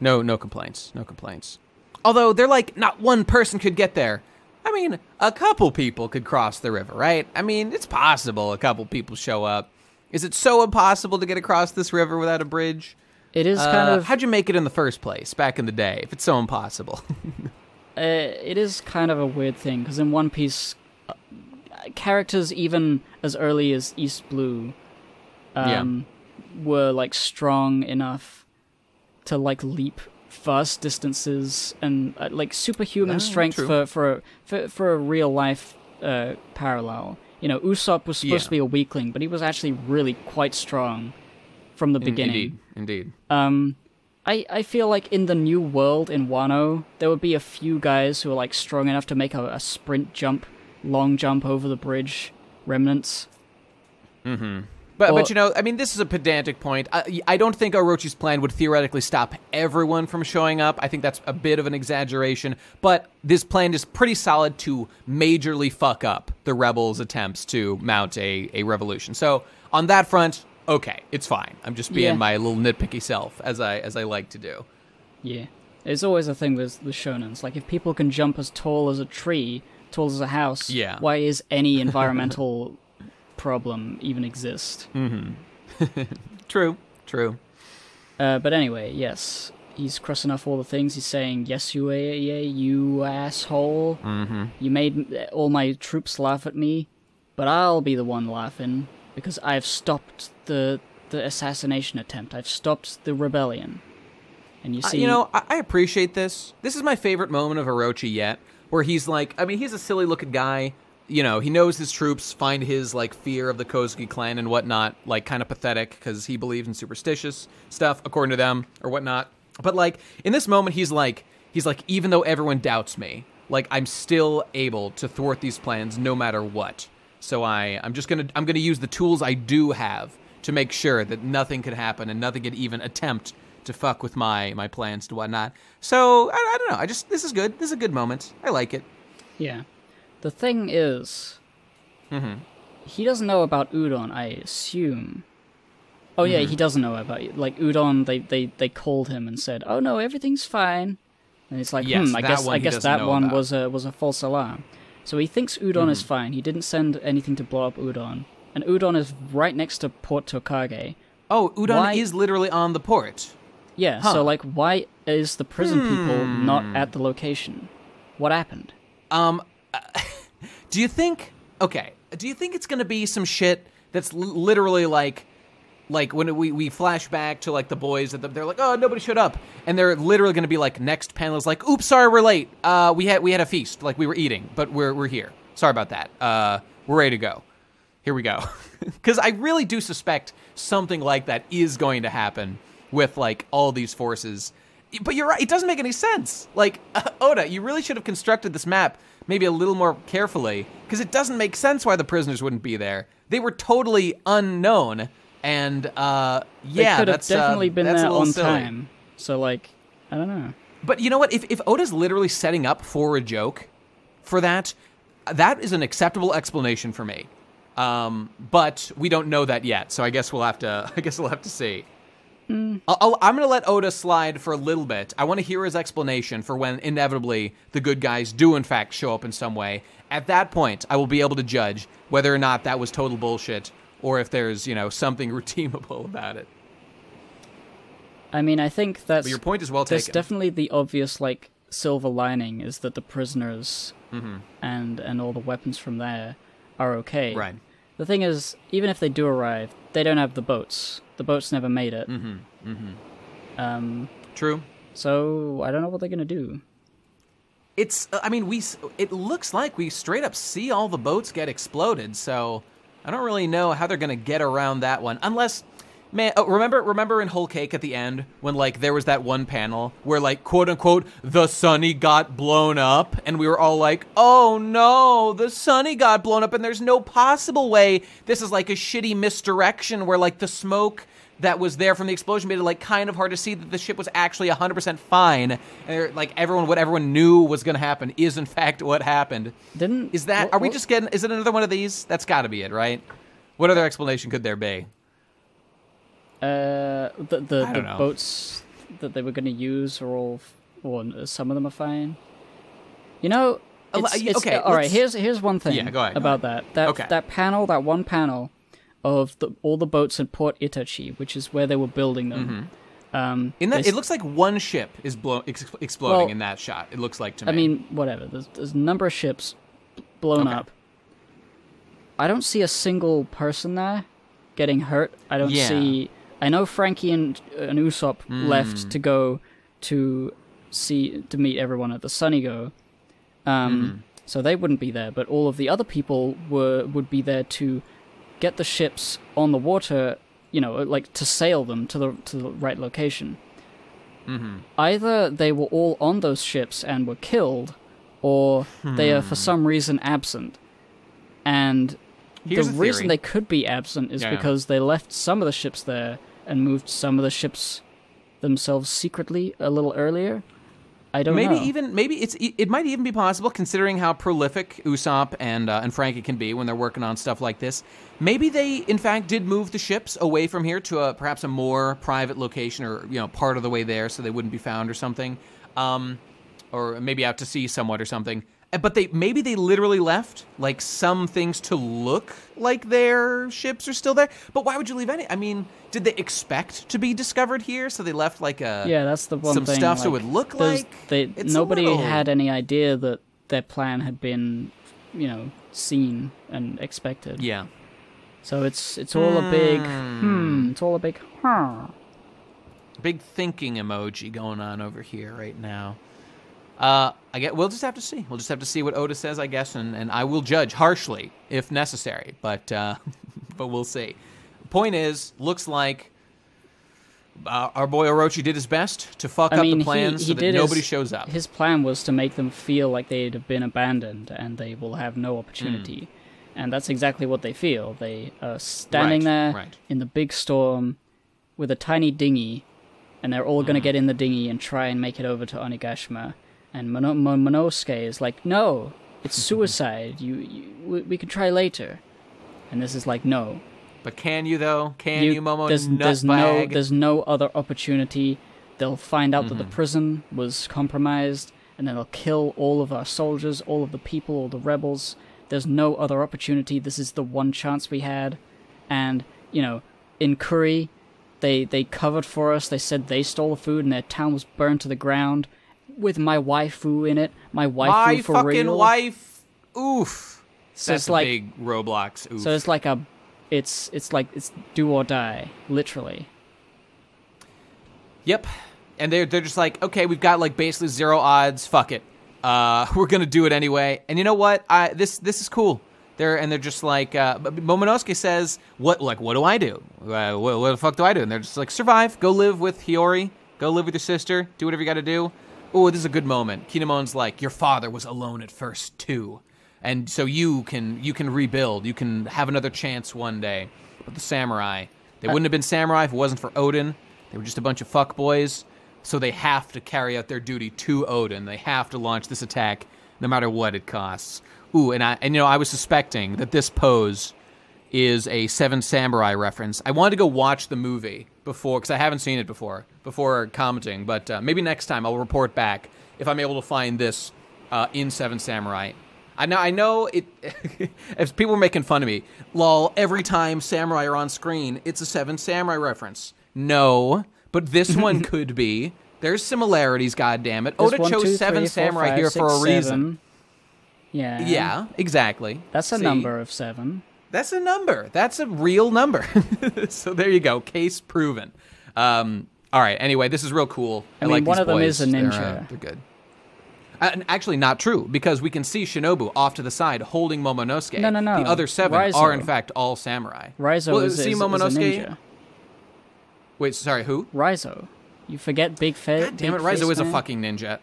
No no complaints. No complaints. Although they're like not one person could get there. I mean, a couple people could cross the river, right? I mean, it's possible a couple people show up. Is it so impossible to get across this river without a bridge? It is kind Uh, of how'd you make it in the first place back in the day if it's so impossible? uh, it is kind of a weird thing because in One Piece, uh, characters even as early as East Blue, Yeah. um, were like strong enough to like leap vast distances and uh, like superhuman Ah, strength for for for for a real life uh, parallel. You know, Usopp was supposed Yeah. to be a weakling, but he was actually really quite strong from the In- beginning. Indeed, indeed. Um, I, I feel like in the new world in Wano, there would be a few guys who are like strong enough to make a, a sprint jump, long jump over the bridge, remnants. But Well- but you know, I mean, this is a pedantic point. I, I don't think Orochi's plan would theoretically stop everyone from showing up. I think that's a bit of an exaggeration. But this plan is pretty solid to majorly fuck up the rebels' attempts to mount a, a revolution. So on that front, okay, it's fine. I'm just being Yeah. my little nitpicky self as I as I like to do. Yeah. it's always a thing with the shonens. Like, if people can jump as tall as a tree, tall as a house, Yeah. why is any environmental problem even exist? True, true. Uh, but anyway, yes. He's crossing off all the things. He's saying, yes, you, yeah, you asshole. Mm-hmm. You made all my troops laugh at me, but I'll be the one laughing because I've stopped the the assassination attempt. I've stopped the rebellion. And you see, you know, I, I appreciate this. This is my favorite moment of Orochi yet, where he's like, I mean, he's a silly looking guy. You know, he knows his troops find his like fear of the Kozuki clan and whatnot like kind of pathetic because he believes in superstitious stuff according to them or whatnot. But like in this moment, he's like, he's like, even though everyone doubts me, like I'm still able to thwart these plans no matter what. So I, I'm just gonna, I'm gonna use the tools I do have to make sure that nothing could happen and nothing could even attempt to fuck with my my plans and whatnot. So I, I don't know. I just this is good. This is a good moment. I like it. yeah. The thing is, Mm-hmm. he doesn't know about Udon, I assume. Oh yeah, Mm-hmm. he doesn't know about it. Like Udon, they, they, they called him and said, "Oh no, everything's fine." And it's like, Yes, hmm, I guess I guess that one about. Mm-hmm. was a was a false alarm. So he thinks Udon is fine. He didn't send anything to blow up Udon, and Udon is right next to Port Tokage. Oh, Udon Why- is literally on the port. Yeah. Huh. So like, why is the prison people Hmm. not at the location? What happened? Um, uh, do you think? Okay, do you think it's gonna be some shit that's literally like, like when we we flash back to like the boys that they're like, oh nobody showed up, and they're literally gonna be like next panel is like, oops, sorry we're late. Uh, we had we had a feast, like we were eating, but we're we're here. Sorry about that. Uh, we're ready to go. Here we go. Because I really do suspect something like that is going to happen with like all these forces. But you're right; it doesn't make any sense. Like Oda, you really should have constructed this map maybe a little more carefully because it doesn't make sense why the prisoners wouldn't be there. They were totally unknown, and uh, They yeah, could have that's uh, definitely been that's a there on silly. time. So like, I don't know. But you know what? If if Oda's literally setting up for a joke for that, that is an acceptable explanation for me. Um, but we don't know that yet, so I guess we'll have to. I guess we'll have to see. I'll, I'll, I'm going to let Oda slide for a little bit. I want to hear his explanation for when inevitably the good guys do, in fact, show up in some way. At that point, I will be able to judge whether or not that was total bullshit or if there's, you know, something redeemable about it. I mean, I think that's But your point is well there's taken. definitely the obvious like silver lining is that the prisoners Mm-hmm. and and all the weapons from there are okay. right. The thing is, even if they do arrive, they don't have the boats. The boats never made it. Mm-hmm. Mm-hmm. Um, True. so I don't know what they're gonna do. It's. uh, I mean, we. It looks like we straight up see all the boats get exploded. So I don't really know how they're gonna get around that one, unless. Man, oh, remember, remember in Whole Cake at the end when like there was that one panel where like quote unquote the Sunny got blown up, and we were all like, "Oh no, the Sunny got blown up," and there's no possible way this is like a shitty misdirection where like the smoke that was there from the explosion made it like kind of hard to see that the ship was actually 100% fine. And like everyone what everyone knew was going to happen is in fact what happened. Didn't is that what- are we what- just getting is it another one of these? That's got to be it right? What other explanation could there be uh the the, the boats that they were gonna use are all well, some of them are fine. You know, it's, it's, okay, all right. Here's here's one thing Yeah, go ahead, go about that. That Okay. that panel, that one panel of the, all the boats in Port Itachi, which is where they were building them. Um, Mm-hmm. in that it looks like one ship is blow, ex- exploding Well, in that shot it looks like to me I mean, whatever. There's, there's a number of ships blown Okay. up. I don't see a single person there getting hurt. I don't Yeah. see. I know Frankie and, and Usopp Hmm. left to go to see to meet everyone at the Sunny Go. Um, Hmm. So they wouldn't be there, but all of the other people were would be there to get the ships on the water. You know, like to sail them to the to the right location mm-hmm. either they were all on those ships and were killed, or they are for Hmm. some reason absent. And Here's the reason they could be absent is yeah. because they left some of the ships there and moved some of the ships themselves secretly a little earlier. I don't know. maybe know. even maybe it's it might even be possible considering how prolific Usopp and uh, and Frankie can be when they're working on stuff like this. Maybe they in fact did move the ships away from here to a perhaps a more private location or you know part of the way there so they wouldn't be found or something, um, or maybe out to sea somewhat or something. Uh, But they maybe they literally left like some things to look like their ships are still there. But why would you leave any? I mean, did they expect to be discovered here? So they left like a yeah, that's the one some thing. stuff so it would look like they it's nobody little- had any idea that their plan had been, you know, seen and expected. Yeah. So it's it's all a big hmm. It's all a big huh. Big thinking emoji going on over here right now. Uh, I get. We'll just have to see. We'll just have to see what Oda says, I guess, and, and I will judge harshly if necessary. But uh, but we'll see. Point is, looks like uh, our boy Orochi did his best to fuck I up mean, the plans he, so he that nobody his, shows up. His plan was to make them feel like they'd have been abandoned and they will have no opportunity. And that's exactly what they feel. They are standing Right, there right. in the big storm with a tiny dinghy, and they're all going to Mm. get in the dinghy and try and make it over to Onigashima. And Mono- Mon- Monosuke is like, no, it's suicide. you, you we, we can try later. And this is like, no, But can you though? Can you, Momo? there's, there's no there's no other opportunity. They'll find out that the Mhm. prison was compromised, and then they'll kill all of our soldiers, all of the people, all the rebels. There's no other opportunity. This is the one chance we had, and you know, in Kuri, they they covered for us. They said they stole the food, and their town was burned to the ground, with my waifu in it. My waifu My for fucking real. wife. Oof. So That's it's like big Roblox. Oof. so it's like a, it's it's like it's do or die, literally. Yep. And they're they're just like, okay, we've got like basically zero odds. Fuck it. Uh, we're gonna do it anyway. And you know what? I this this is cool. They're and they're just like uh, Momonosuke says, what like what do I do? Uh, what, what the fuck do I do? And they're just like, survive. Go live with Hiyori. Go live with your sister. Do whatever you got to do. Oh, this is a good moment. Kinemon's like, your father was alone at first too, and so you can you can rebuild. You can have another chance one day. But the samurai, they uh, wouldn't have been samurai if it wasn't for Oden. They were just a bunch of fuckboys. So they have to carry out their duty to Oden. They have to launch this attack no matter what it costs. Ooh, and I and you know I was suspecting that this pose is a Seven Samurai reference. I wanted to go watch the movie before because I haven't seen it before before commenting, but uh, maybe next time I'll report back if I'm able to find this uh, in Seven Samurai. I know, I know it. as people were making fun of me, lol. Every time samurai are on screen, it's a Seven Samurai reference. No, but this one could be. There's similarities. God damn it! Oda one, chose two, Seven three, four, Samurai five, here for a six, reason. Yeah. Yeah, exactly. That's a See? number of seven. That's a number. That's a real number. so there you go. Case proven. Um, all right. Anyway, this is real cool. I, I mean, like one of them is a They're, uh, ninja. They're, good. Uh, and actually, not true because we can see Shinobu off to the side holding Momonosuke. No, no, no. The other seven are in fact all samurai. Raizo well, is, see is, is a Momonosuke. ninja. Wait, sorry, who? Rizo. You forget Big Fa- God damn it, Face is a fucking ninja.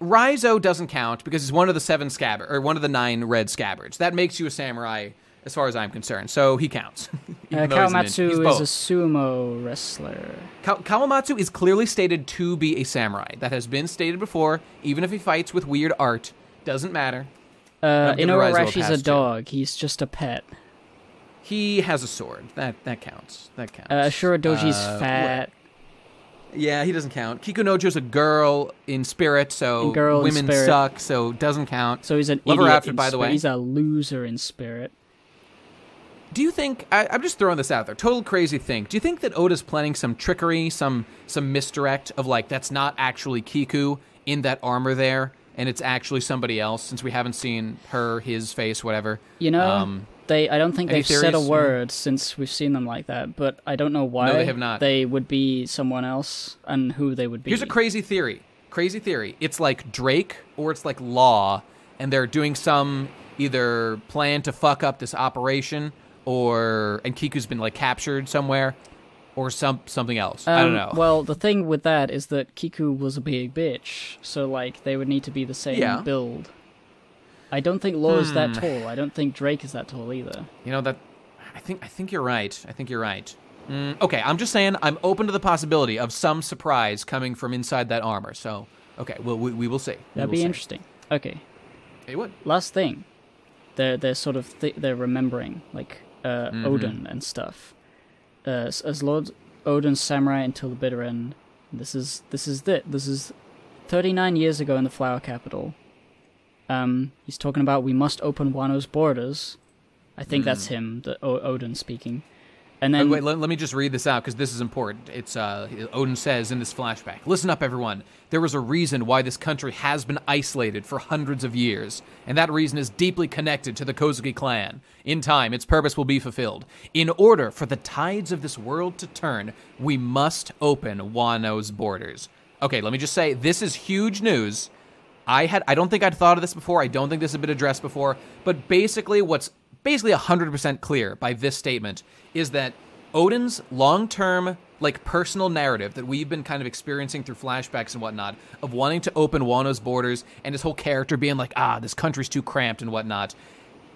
Rizo doesn't count because he's one of the seven scabbard or one of the nine red scabbards. That makes you a samurai, as far as I'm concerned. So he counts. Uh, Even though he's a ninja. Kawamatsu is both. a sumo wrestler. Ka- Kawamatsu is clearly stated to be a samurai. That has been stated before. Even if he fights with weird art, doesn't matter. Uh, Not a Inuarashi's a too. dog. He's just a pet. He has a sword. That that counts. That counts. Uh, Shuradoji's Uh, fat. Yeah, he doesn't count. Kikunojo's a girl in spirit, so women spirit. suck, so doesn't count. So he's an Lover idiot After, by the way. He's a loser in spirit. Do you think I, I'm just throwing this out there? Total crazy thing. Do you think that Oda's planning some trickery, some some misdirect of like that's not actually Kiku in that armor there, and it's actually somebody else since we haven't seen her, his face, whatever. You know, Um, they. I don't think they've said a theories? word since we've seen them like that. But I don't know why No, they have not. they would be someone else and who they would be. Here's a crazy theory. Crazy theory. It's like Drake or it's like Law, and they're doing some either plan to fuck up this operation, or and Kiku's been like captured somewhere, or some something else. I don't Um, know. Well, the thing with that is that Kiku was a big bitch, so like they would need to be the same Yeah. build. I don't think Law is that Hmm. tall. I don't think Drake is that tall either. You know that. I think I think you're right. I think you're right. Mm, okay, I'm just saying I'm open to the possibility of some surprise coming from inside that armor. So okay, well we, we will see. That'd will be see. interesting. Okay, It would. last thing, they're they're sort of th- they're remembering like uh, Mm-hmm. Oden and stuff. Uh, as Lord Oden's samurai until the bitter end. This is this is it. This is thirty nine years ago in the Flower Capital. Um, he's talking about we must open Wano's borders. I think that's him, the o- Oden speaking. And then wait, let, let me just read this out because this is important. It's uh, Oden says in this flashback. Listen up, everyone. There was a reason why this country has been isolated for hundreds of years, and that reason is deeply connected to the Kozuki clan. In time, its purpose will be fulfilled. In order for the tides of this world to turn, we must open Wano's borders. Okay, let me just say this is huge news. I had I don't think I'd thought of this before. I don't think this had been addressed before. But basically, what's basically 100% clear by this statement is that Oden's long-term like personal narrative that we've been kind of experiencing through flashbacks and whatnot of wanting to open Wano's borders and his whole character being like, ah, this country's too cramped and whatnot.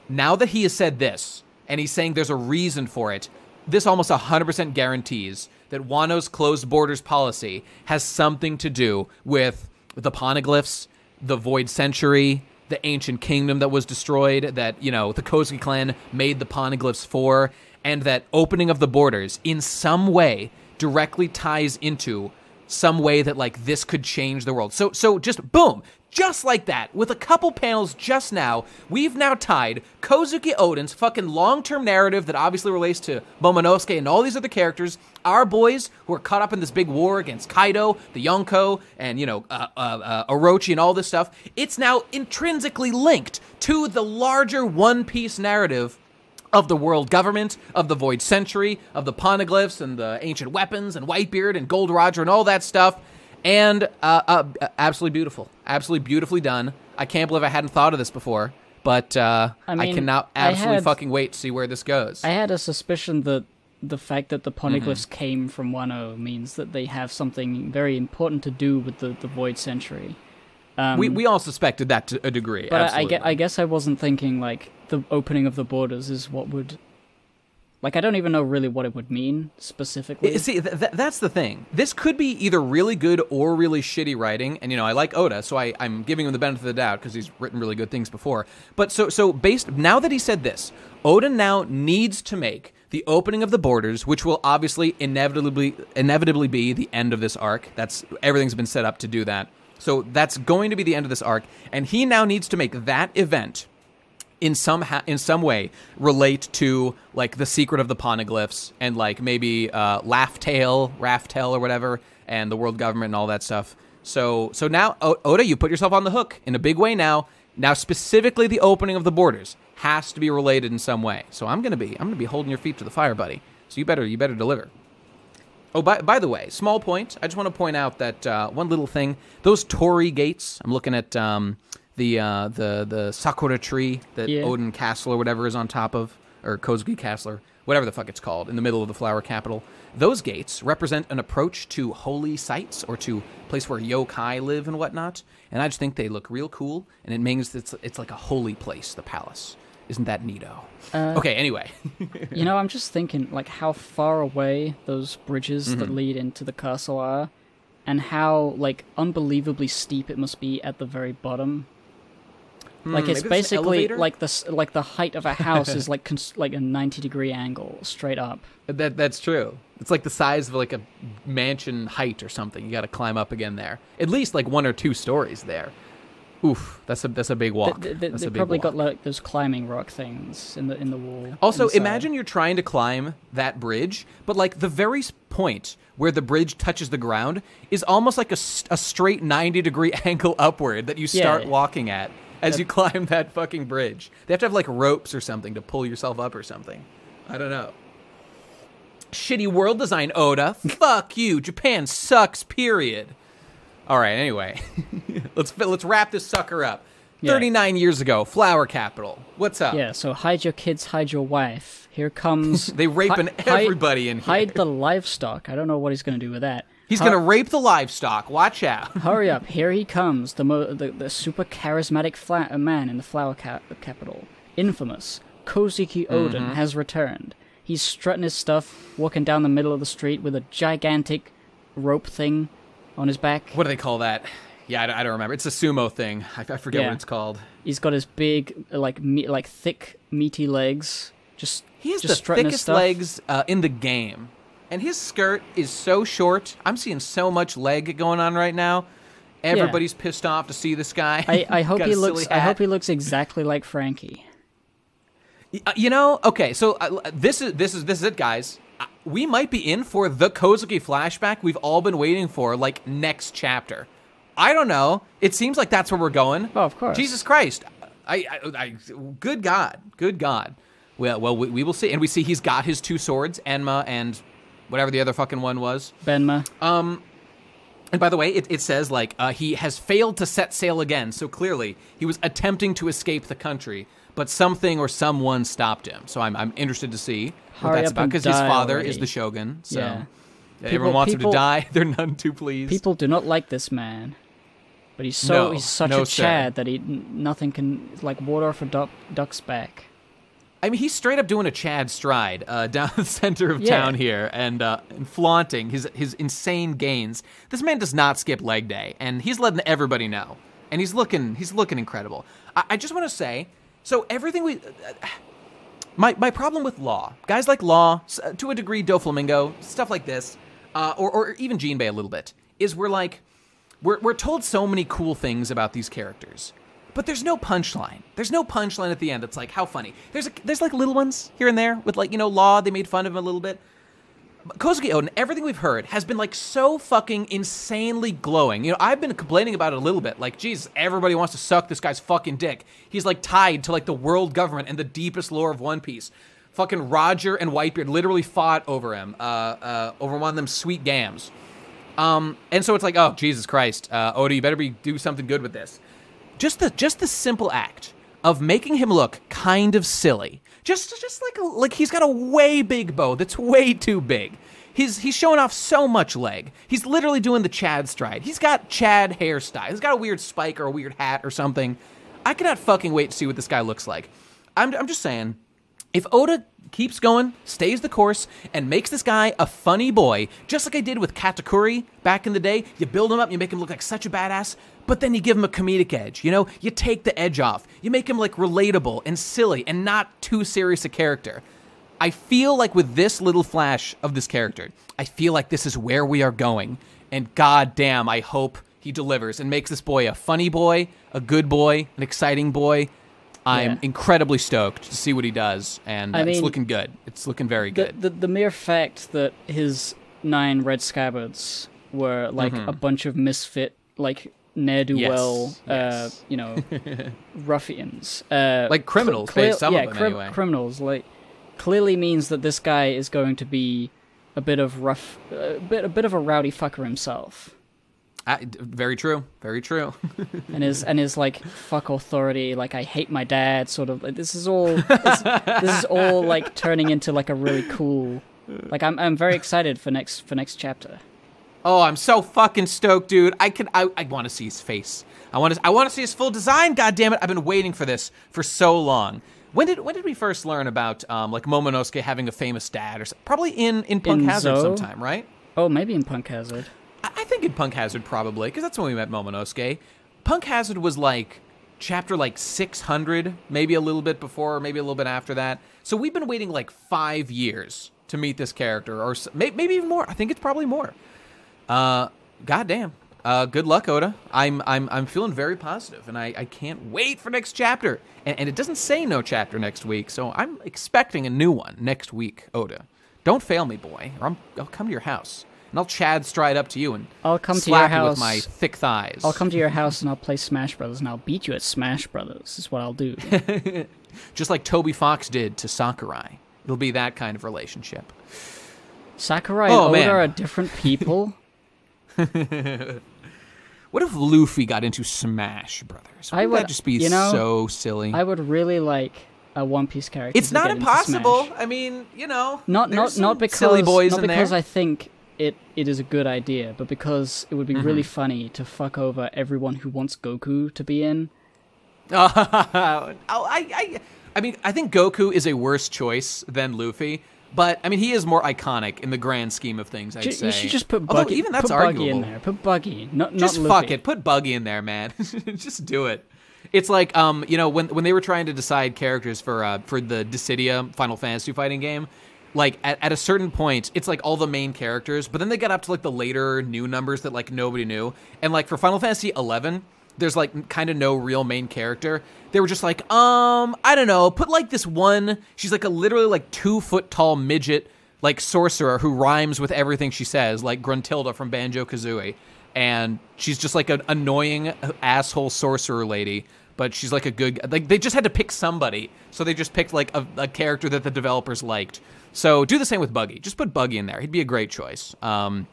Now that he has said this and he's saying there's a reason for it, this almost 100% guarantees that Wano's closed borders policy has something to do with the poneglyphs, the void century, the ancient kingdom that was destroyed that, you know, the Kozuki clan made the poneglyphs for, and that opening of the borders in some way directly ties into some way that like this could change the world. So so just boom, just like that, with a couple panels just now, we've now tied Kozuki Oden's fucking long-term narrative that obviously relates to Momonosuke and all these other characters, our boys who are caught up in this big war against Kaido, the Yonko, and you know uh, uh, uh, Orochi and all this stuff. It's now intrinsically linked to the larger One Piece narrative of the world government, of the Void Century, of the poneglyphs and the ancient weapons and Whitebeard and Gold Roger and all that stuff. And uh, uh, absolutely beautiful. Absolutely beautifully done. I can't believe I hadn't thought of this before, but uh, I, I mean, cannot I absolutely had- fucking wait to see where this goes. I had a suspicion that the fact that the Mm-hmm. came from Wano means that they have something very important to do with the, the Void Century. Um, we, we all suspected that to a degree. but I, I. I guess I wasn't thinking like the opening of the borders is what would Like I don't even know really what it would mean specifically. See, th- th- that's the thing. This could be either really good or really shitty writing. And you know, I like Oda, so I, I'm giving him the benefit of the doubt because he's written really good things before. But so so based now that he said this, Oda now needs to make the opening of the borders, which will obviously inevitably inevitably be the end of this arc. That's everything's been set up to do that. So that's going to be the end of this arc, and he now needs to make that event in some ha- in some way relate to like the secret of the poneglyphs and like maybe uh, Laugh Tale, Raft Tale, or whatever, and the world government and all that stuff. So so now o- Oda, you put yourself on the hook in a big way now. Now specifically the opening of the borders has to be related in some way. So I'm gonna be I'm gonna be holding your feet to the fire, buddy. So you better you better deliver. Oh, by, by the way, small point. I just want to point out that uh, one little thing. Those Torii gates. I'm looking at um, the uh, the the sakura tree that Yeah. Oden Castle or whatever is on top of, or Kozuki Castle, or whatever the fuck it's called, in the middle of the flower capital. Those gates represent an approach to holy sites or to place where yokai live and whatnot. And I just think they look real cool, and it means it's it's like a holy place, the palace. Isn't that neato? Uh, okay. Anyway, You know, I'm just thinking like how far away those bridges that Mm-hmm. lead into the castle are, and how like unbelievably steep it must be at the very bottom. Like Hmm, it's there's an basically like the like the height of a house is like cons- like a 90 degree angle straight up. That that's true. It's like the size of like a mansion height or something. You got to climb up again there. At least like one or two stories there. Oof, that's a that's a big walk. They, they, that's they probably walk. got like those climbing rock things in the in the wall. Also, inside. imagine you're trying to climb that bridge, but like the very point where the bridge touches the ground is almost like a, a straight 90 degree angle upward that you start Yeah. walking at as you climb that fucking bridge. They have to have like ropes or something to pull yourself up or something. I don't know. Shitty world design, Oda. Fuck you. Japan sucks. Period. All right. Anyway, let's let's wrap this sucker up. Yeah. 39 years ago, flower capital. What's up? Yeah, so hide your kids, hide your wife. Here comes They raping Hi- hi- everybody in here. Hide the livestock. I don't know what he's going to do with that. He's gonna rape the livestock. Watch out. Hurry up! Here he comes, the mo- the, the super charismatic fla- uh, man in the flower ca- capital, infamous Kozuki Oden Mm-hmm. has returned. He's strutting his stuff, walking down the middle of the street with a gigantic rope thing on his back. What do they call that? Yeah, I don't, I don't remember. It's a sumo thing. I, I forget Yeah. what it's called. He's got his big, like me- like thick, meaty legs. Just He has just the thickest legs uh, in the game, and his skirt is so short. I'm seeing so much leg going on right now. Everybody's pissed off to see this guy. I, I hope he looks. I hope he looks exactly like Frankie. Uh, You know, okay, so uh, this is this is this is it, guys. Uh, We might be in for the Kozuki flashback we've all been waiting for, like next chapter. I don't know. It seems like that's where we're going. Oh, of course. Jesus Christ! I, I, I good God, good God. Well, well, we, we will see, and we see he's got his two swords, Enma and whatever the other fucking one was. Benma. Um, And by the way, it, it says like uh, he has failed to set sail again. So clearly, he was attempting to escape the country, but something or someone stopped him. So I'm I'm interested to see what Hurry that's up about and because his die father already. is the shogun. So Yeah. everyone People- wants him to die. They're none too pleased. People do not like this man, but he's so No, he's such no, a sir. chad that he n- nothing can like water off a duck, duck's back. I mean, he's straight up doing a Chad stride uh, down the center of Yeah. town here and, uh, and flaunting his his insane gains. This man does not skip leg day, and he's letting everybody know. And he's looking he's looking incredible. I, I just want to say, so everything we. Uh, my, my problem with Law, guys like Law, uh, to a degree, Doflamingo, stuff like this, uh, or, or even Jinbei a little bit, is we're like, we're, we're told so many cool things about these characters, but there's no punchline. There's no punchline at the end. It's like how funny. There's a, there's like little ones here and there with like you know Law. They made fun of him a little bit. But Kozuki Oden, everything we've heard has been like so fucking insanely glowing. You know, I've been complaining about it a little bit. Like, Jesus, everybody wants to suck this guy's fucking dick. He's like tied to like the world government and the deepest lore of One Piece. Fucking Roger and Whitebeard literally fought over him, uh, uh, over one of them sweet gams. Um, and so it's like, oh Jesus Christ, uh, Oda, you better be do something good with this. Just the just the simple act of making him look kind of silly, just just like like he's got a way big bow that's way too big. He's he's showing off so much leg. He's literally doing the Chad stride. He's got Chad hairstyle. He's got a weird spike or a weird hat or something. I cannot fucking wait to see what this guy looks like. I'm I'm just saying If Oda keeps going, stays the course, and makes this guy a funny boy, just like I did with Katakuri back in the day, you build him up, you make him look like such a badass, but then you give him a comedic edge. You know, you take the edge off, you make him like relatable and silly and not too serious a character. I feel like with this little flash of this character, I feel like this is where we are going. And goddamn, I hope he delivers and makes this boy a funny boy, a good boy, an exciting boy. I'm Yeah. incredibly stoked to see what he does, and I uh, it's mean, looking good. It's looking very the, good. the the mere fact that his nine red scabbards were like a bunch of misfit, like ne'er do well. Yes, yes. uh, you know, ruffians, uh, Like criminals, cl- of yeah, anyway. criminals. Like clearly means that this guy is going to be a bit of rough, a bit a bit of a rowdy fucker himself. Uh, very true. Very true. and his and his like fuck authority, like I hate my dad, sort of. Like, this is all. This, this is all like turning into like a really cool. Like I'm I'm very excited for next for next chapter. Oh, I'm so fucking stoked, dude. I could. I, I want to see his face. I want to. I want to see his full design. God damn it! I've been waiting for this for so long. When did when did we first learn about um, like Momonosuke having a famous dad or something? Probably in in Punk In Hazard Zou? sometime, right? Oh, maybe in Punk Hazard. I I think in Punk Hazard probably because that's when we met Momonosuke. Punk Hazard was like chapter like 600, maybe a little bit before, maybe a little bit after that. So we've been waiting like five years to meet this character, or maybe even more. I think it's probably more. Uh, goddamn. Uh, good luck, Oda. I'm I'm I'm feeling very positive, and I, I can't wait for next chapter. And, and it doesn't say no chapter next week, so I'm expecting a new one next week, Oda. Don't fail me, boy, or I'm, I'll come to your house and I'll Chad stride up to you and I'll come to your you house. with my thick thighs. I'll come to your house and I'll play Smash Brothers and I'll beat you at Smash Brothers. Is what I'll do. just like Toby Fox did to Sakurai. It'll be that kind of relationship. Sakurai Oh, and Oda man. are different people. What if Luffy got into Smash Brothers? Wouldn't I would- that just be you know, so silly? I would really like a One Piece character. it's not impossible. I mean, you know, Not not not because silly boys not because there. I think it it is a good idea, but because it would be Mm-hmm. really funny to fuck over everyone who wants Goku to be in. oh, I, I, I mean, I think Goku is a worse choice than Luffy, but I mean, he is more iconic in the grand scheme of things. I'd Ju- say. you should just put Although Buggy. even that's put Buggy in there. Put Buggy. Not Just fuck it. Put Buggy in there, man. just do it. It's like um, you know, when when they were trying to decide characters for uh for the Dissidia Final Fantasy fighting game, like at, at a certain point, it's like all the main characters, but then they got up to like the later new numbers that like nobody knew. And like for Final Fantasy eleven, there's like kind of no real main character. They were just like, um, I don't know, put like this one. She's like a literally like two foot tall midget like sorcerer who rhymes with everything she says, like Gruntilda from Banjo Kazooie, and she's just like an annoying asshole sorcerer lady. But she's like a good like they just had to pick somebody, so they just picked like a, a character that the developers liked. So do the same with Buggy. Just put Buggy in there; he'd be a great choice. Um,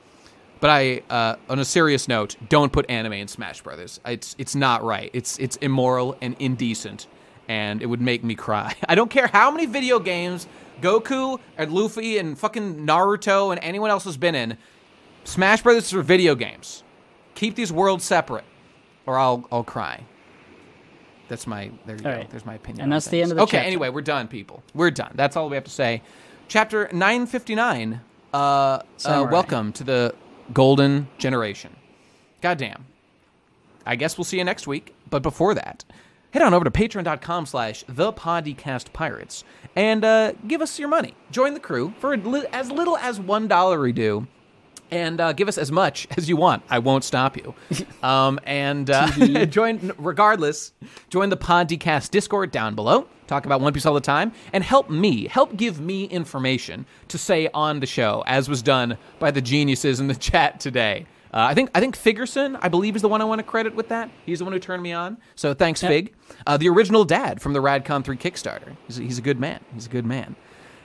but I, uh, on a serious note, don't put anime in Smash Brothers. It's it's not right. It's it's immoral and indecent, and it would make me cry. I don't care how many video games Goku and Luffy and fucking Naruto and anyone else has been in. Smash Brothers are video games. Keep these worlds separate, or I'll I'll cry. That's my there you All go. right. There's my opinion. And that's the end of the Okay. chapter. Anyway, we're done, people. We're done. That's all we have to say. Chapter nine fifty nine. Uh, uh, welcome to the golden generation. Goddamn. I guess we'll see you next week. But before that, head on over to patreon.com slash the podcast pirates and uh, give us your money. Join the crew for as little as one dollar we do. And uh, give us as much as you want. I won't stop you. Um, and uh, join, regardless, join the Podcast Discord down below. Talk about One Piece all the time. And help me, help give me information to say on the show, as was done by the geniuses in the chat today. Uh, I think I think Figerson, I believe, is the one I want to credit with that. He's the one who turned me on. So thanks, Fig. Uh, the original dad from the Radcon 3 Kickstarter. He's, he's a good man. He's a good man.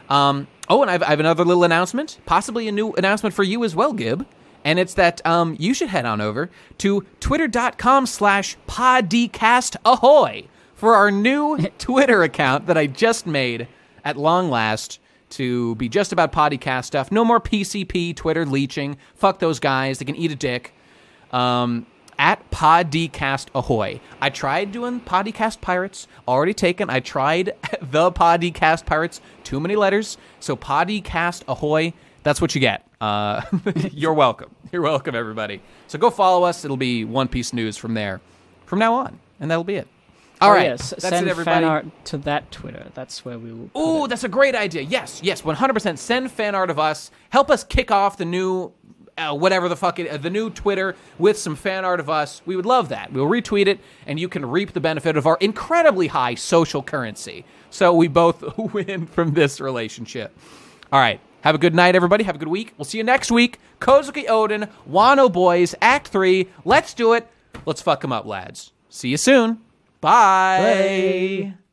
Um, oh, and I have, I have another little announcement, possibly a new announcement for you as well, Gib. And it's that um, you should head on over to twitter.com slash podcast ahoy for our new Twitter account that I just made at long last to be just about podcast stuff. No more PCP, Twitter leeching. Fuck those guys. They can eat a dick. Um, at Podcast Ahoy. I tried doing Podcast Pirates, already taken. I tried the Podcast Pirates, too many letters. So Podcast Ahoy, that's what you get. Uh, you're welcome. You're welcome, everybody. So go follow us. It'll be One Piece news from there, from now on, and that'll be it. All oh, right, yes. that's Send it, everybody. fan art to that Twitter. That's where we will. it. that's a great idea. Yes, yes, 100%. Send fan art of us. Help us kick off the new, uh, whatever the fuck it, uh, the new Twitter with some fan art of us. We would love that. We'll retweet it, and you can reap the benefit of our incredibly high social currency. So we both win from this relationship. All right. Have a good night, everybody. Have a good week. We'll see you next week. Kozuki Oden, Wano Boys, Act 3. Let's do it. Let's fuck them up, lads. See you soon. Bye. Bye.